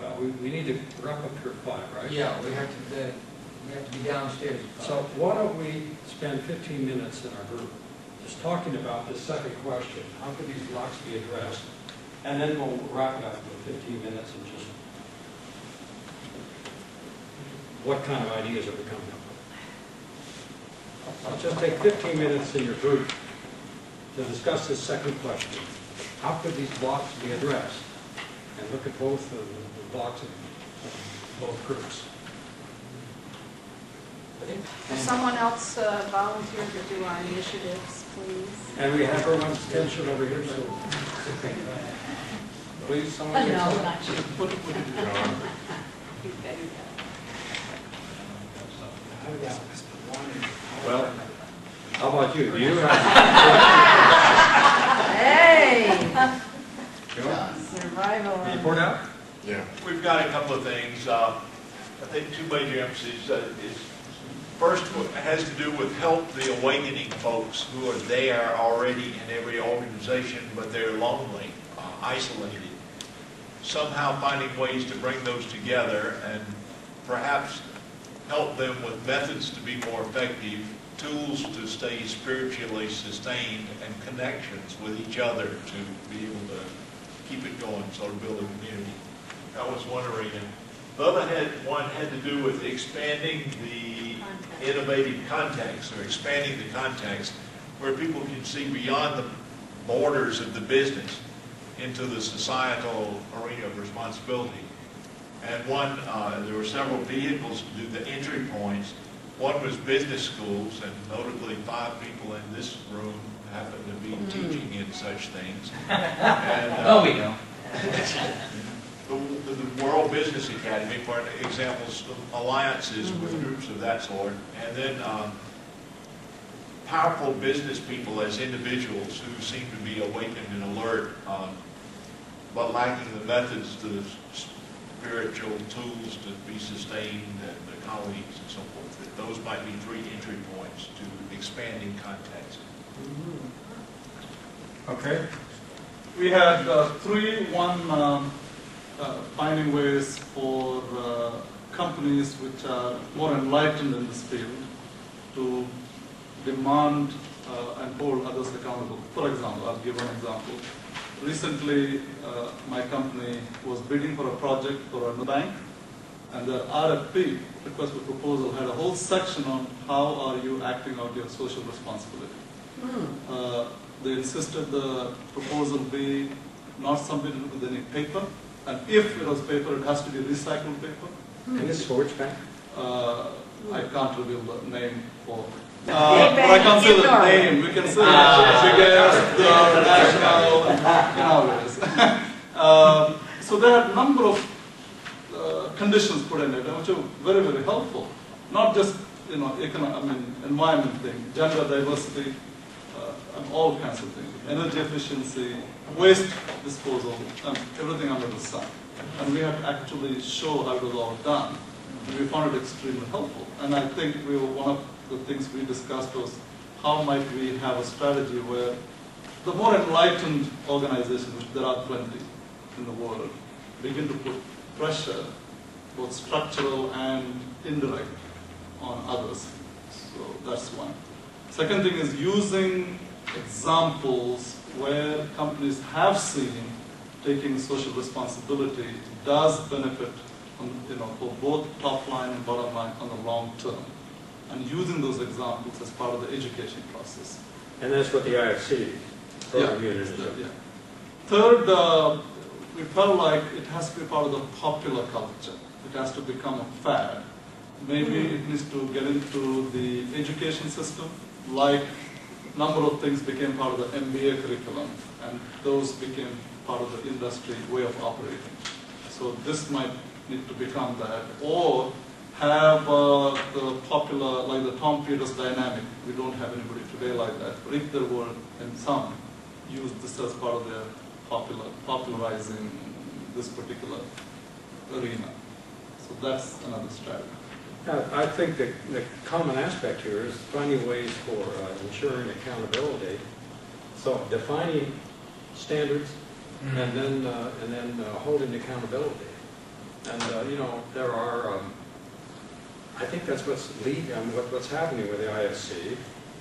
well, we, we need to wrap up here at five, right? Yeah, we have to, the- we have to be downstairs. So why don't we spend 15 minutes in our group just talking about this second question, how could these blocks be addressed? And then we'll wrap it up with 15 minutes and just, what kind of ideas are we coming up with? I'll just take 15 minutes in your group to discuss this second question. How could these blocks be addressed? And look at both of the the blocks of of both groups. If someone else uh, volunteered to do our initiatives, please. And we have everyone's attention over here, so. Please, someone. No, not you. John, You better go. Well, how about you? Do you have? Hey, Joe? survival. Report out? yeah. We've got a couple of things. Uh, I think two major emphases uh, is, first has to do with help the awakening folks who are there already in every organization, but they're lonely, uh, isolated. Somehow finding ways to bring those together and perhaps help them with methods to be more effective, tools to stay spiritually sustained, and connections with each other to be able to keep it going, sort of build a community. That was one arena. The other had, one had to do with expanding the innovative context, or expanding the context where people can see beyond the borders of the business into the societal arena of responsibility. And one, uh, there were several vehicles to do the entry points. One was business schools, and notably five people in this room happen to be teaching in such things. And, uh, Oh, we know. the, the World Business Academy, for examples, alliances with groups of that sort, and then um, powerful business people as individuals who seem to be awakened and alert, um, but lacking the methods, the spiritual tools to be sustained, and the colleagues and so forth. That those might be three entry points to expanding context. Okay. We had uh, three, one, um, uh, finding ways for uh, companies which are more enlightened in this field to demand uh, and hold others accountable. For example, I'll give an example. Recently, uh, my company was bidding for a project for a bank, and the RFP, request for proposal, had a whole section on how are you acting out your social responsibility. Uh, They insisted the proposal be not submitted with any paper, and if it was paper, it has to be recycled paper. And this is for which bank? Uh, I can't reveal the name for. Uh, But I can't say the name, we can biggest, the national, you know it. Um, So there are a number of uh, conditions put in it, which are very, very helpful. Not just, you know, economic, I mean, environment thing, gender diversity, uh, and all kinds of things. Energy efficiency, waste disposal, and everything under the sun. And we have actually show how it was all done. And we found it extremely helpful. And I think we were, one of the things we discussed was how might we have a strategy where the more enlightened organizations, which there are plenty in the world, begin to put pressure, both structural and indirect, on others. So that's one. Second thing is using examples where companies have seen taking social responsibility does benefit, on, you know, for both top line and bottom line on the long term. And using those examples as part of the education process. And that's what the IFC program unit is. Yeah. Third, uh, we felt like it has to be part of the popular culture. It has to become a fad. Maybe it needs to get into the education system, like a number of things became part of the MBA curriculum, and those became part of the industry way of operating. So this might need to become that, or have uh, the popular, like the Tom Peters dynamic. We don't have anybody today like that, but if there were, and some, use this as part of their popular, popularizing this particular arena. So that's another strategy. Uh, I think the, the common aspect here is finding ways for uh, ensuring accountability. So defining standards and then, uh, and then uh, holding accountability. And, uh, you know, there are, um, I think that's what's lead, um, what, what's happening with the IFC.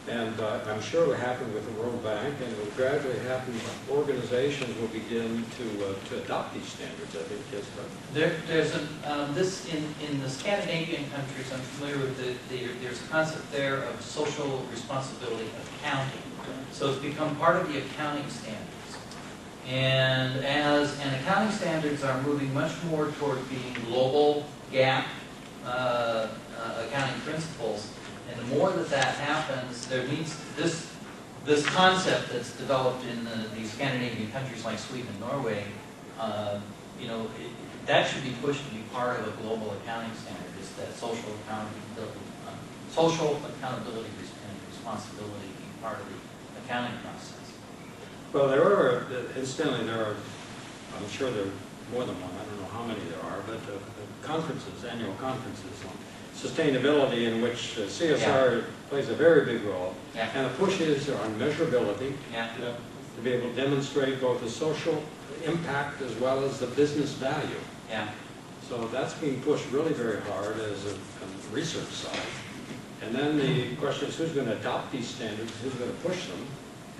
And uh, I'm sure it'll happen with the World Bank and it'll gradually happen, organizations will begin to, uh, to adopt these standards, I think, uh, There, there's a, um, this, in, in the Scandinavian countries, I'm familiar with the, the, there's a concept there of social responsibility accounting. So it's become part of the accounting standards. And as, and accounting standards are moving much more toward being global GAAP, uh, uh, accounting principles. And the more that that happens, there needs, this, this concept that's developed in the, Scandinavian countries like Sweden and Norway, uh, you know, it, that should be pushed to be part of a global accounting standard, is that social accountability, uh, social accountability and responsibility being part of the accounting process. Well, there are, uh, incidentally, there are, I'm sure there are more than one, I don't know how many there are, but uh, conferences, annual conferences on sustainability in which uh, CSR plays a very big role. Yeah. And the push is on measurability, Yeah, to be able to demonstrate both the social impact as well as the business value. yeah. So that's being pushed really very hard as a, the research side. And then the question is who's going to adopt these standards, who's going to push them?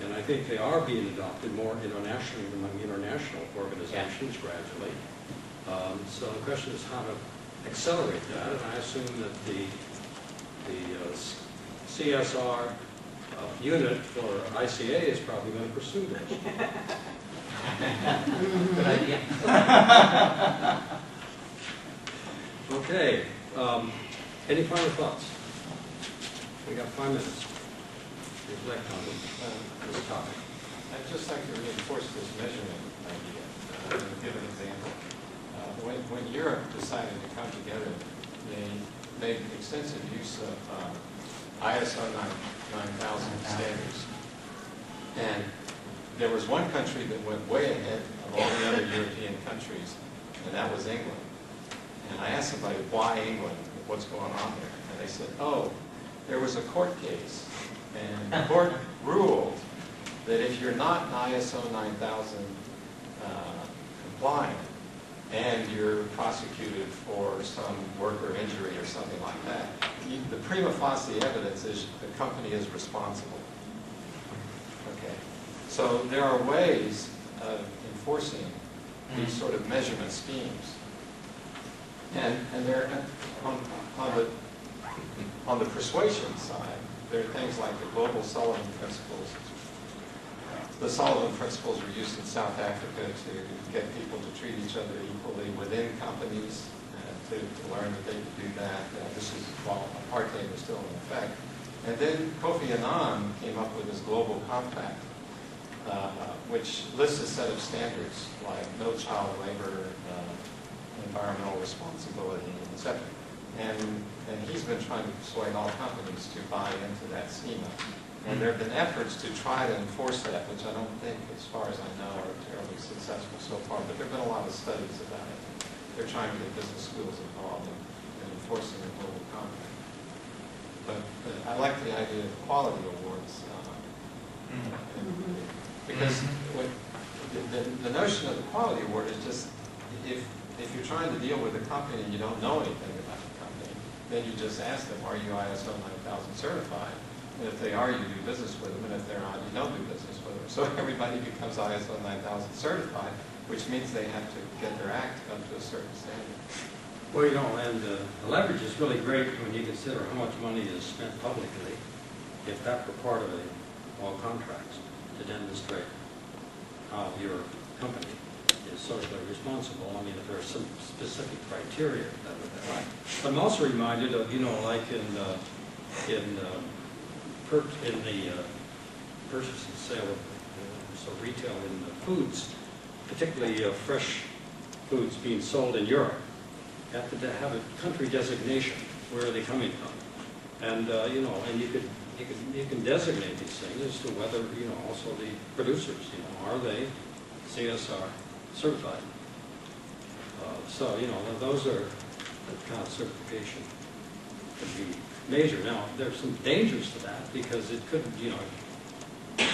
And I think they are being adopted more internationally among international organizations gradually. Um, So the question is how to accelerate that, and I assume that the, the uh, CSR uh, unit for ICA is probably going to pursue those. Good idea. Okay, um, any final thoughts? We got five minutes. To reflect on this topic. I'd just like to reinforce this measurement idea, uh, and give an example. Uh, When, when Europe decided to come together, they made extensive use of uh, ISO 9000 standards. And there was one country that went way ahead of all the other European countries, and that was England. And I asked somebody, why England? What's going on there? And they said, oh, there was a court case, and the court ruled that if you're not an ISO 9000 uh, compliant, and you're prosecuted for some worker injury or something like that, you- the prima facie evidence is the company is responsible. Okay, so there are ways of enforcing these mm-hmm. sort of measurement schemes. And, and there, on, on the, on the persuasion side, there are things like the global Sullivan principles. The Sullivan principles were used in South Africa to get people to treat each other equally within companies, uh, to, to learn that they could do that. Uh, This is while apartheid was still in effect. And then Kofi Annan came up with this global compact, uh, which lists a set of standards like no child labor, uh, environmental responsibility, etc. And, and he's been trying to persuade all companies to buy into that schema. And there have been efforts to try to enforce that, which I don't think, as far as I know, are terribly successful so far, but there have been a lot of studies about it. They're trying to get business schools involved in, in enforcing the global compact. But, but I like the idea of quality awards, uh, because what, the, the- the notion of the quality award is just, if, if you're trying to deal with a company and you don't know anything about the company, then you just ask them, are you ISO 9000 certified? And if they are, you do business with them, and if they're not, you don't do business with them. So everybody becomes ISO 9000 certified, which means they have to get their act up to a certain standard. Well, you know, and uh, the leverage is really great when you consider how much money is spent publicly, if that were part of a, all contracts, to demonstrate how your company is socially responsible. I mean, if there are some specific criteria that would that. But I'm also reminded of, you know, like in, uh, in, uh, in the uh, purchase and sale of, so retail in the foods, particularly uh, fresh foods being sold in Europe, have to have a country designation, where are they coming from? And, uh, you know, and you could, you can, you can designate these things as to whether, you know, also the producers, you know, are they CSR certified? Uh, So, you know, those are, that kind of certification be major. Now, there's some dangers to that, because it could, you know,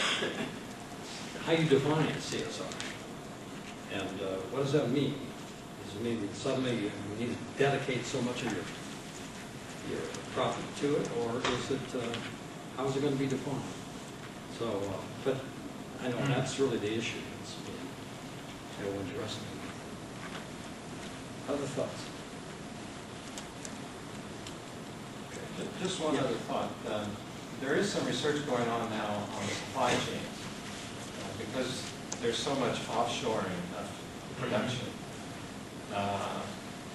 how you define CSR? And uh, what does that mean? Does it mean that suddenly you need to dedicate so much of your, your profit to it, or is it, uh, how's it going to be defined? So, uh, but I know that's really the issue. It's being, everyone's wrestling. Other thoughts? Just one other thought. Um, There is some research going on now on the supply chains, uh, because there's so much offshoring of production. Uh,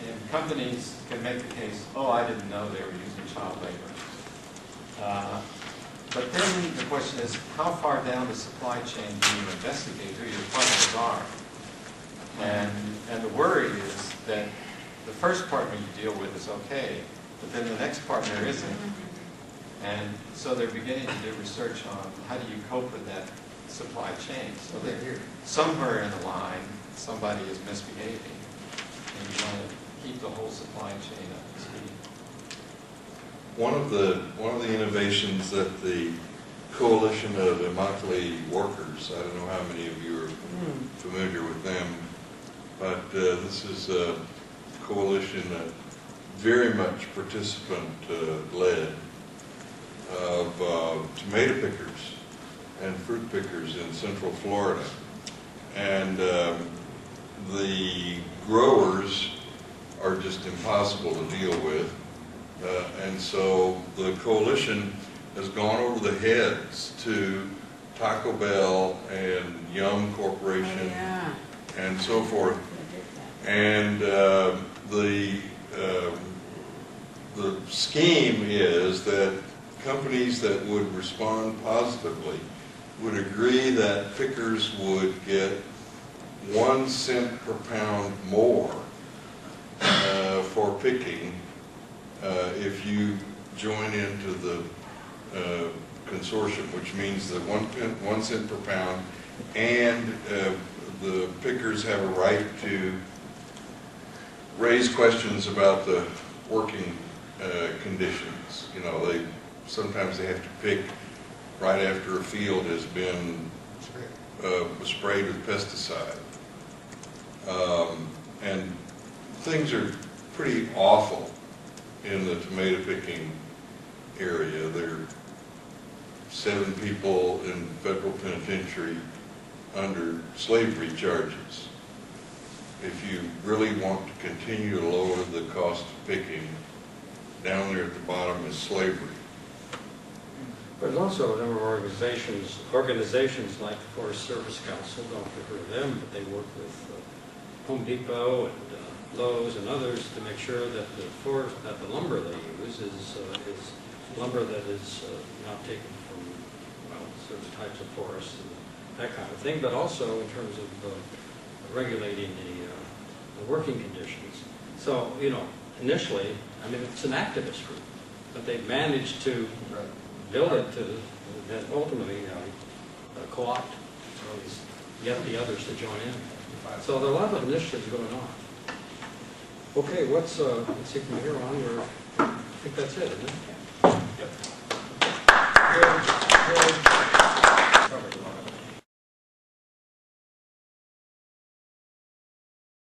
And companies can make the case, oh, I didn't know they were using child labor. Uh, But then the question is, how far down the supply chain do you investigate who your partners are? And, and the worry is that the first partner you deal with is okay, but then the next partner isn't. And so they're beginning to do research on how do you cope with that supply chain? So that somewhere in the line, somebody is misbehaving, and you want to keep the whole supply chain up to speed. One of the, one of the innovations that the Coalition of Immokalee Workers, I don't know how many of you are familiar with them, but uh, this is a coalition that very much participant-led of uh, tomato pickers and fruit pickers in central Florida. And um, the growers are just impossible to deal with. Uh, And so the coalition has gone over the heads to Taco Bell and Yum Corporation Yeah. and so forth. And uh, the, um, the scheme is that companies that would respond positively would agree that pickers would get one cent per pound more uh, for picking uh, if you join into the uh, consortium, which means that one pen- one cent per pound, and uh, the pickers have a right to raise questions about the working uh, conditions. You know, they, sometimes they have to pick right after a field has been uh, sprayed with pesticide. Um, And things are pretty awful in the tomato picking area. There are seven people in federal penitentiary under slavery charges. If you really want to continue to lower the cost of picking, down there at the bottom is slavery. But also a number of organizations, organizations like the Forest Stewardship Council, don't refer to them, but they work with uh, Home Depot and uh, Lowe's and others to make sure that the forest, that the lumber they use is, uh, is lumber that is uh, not taken from, well, certain types of forests and that kind of thing, but also in terms of uh, regulating the, uh, the working conditions. So, you know, initially, I mean, it's an activist group, but they've managed to build it to, then ultimately uh, uh, co-opt, or at least get the others to join in. So there are a lot of initiatives going on. Okay, what's, uh, let's see from here on, we're, I think that's it, isn't it? Yep.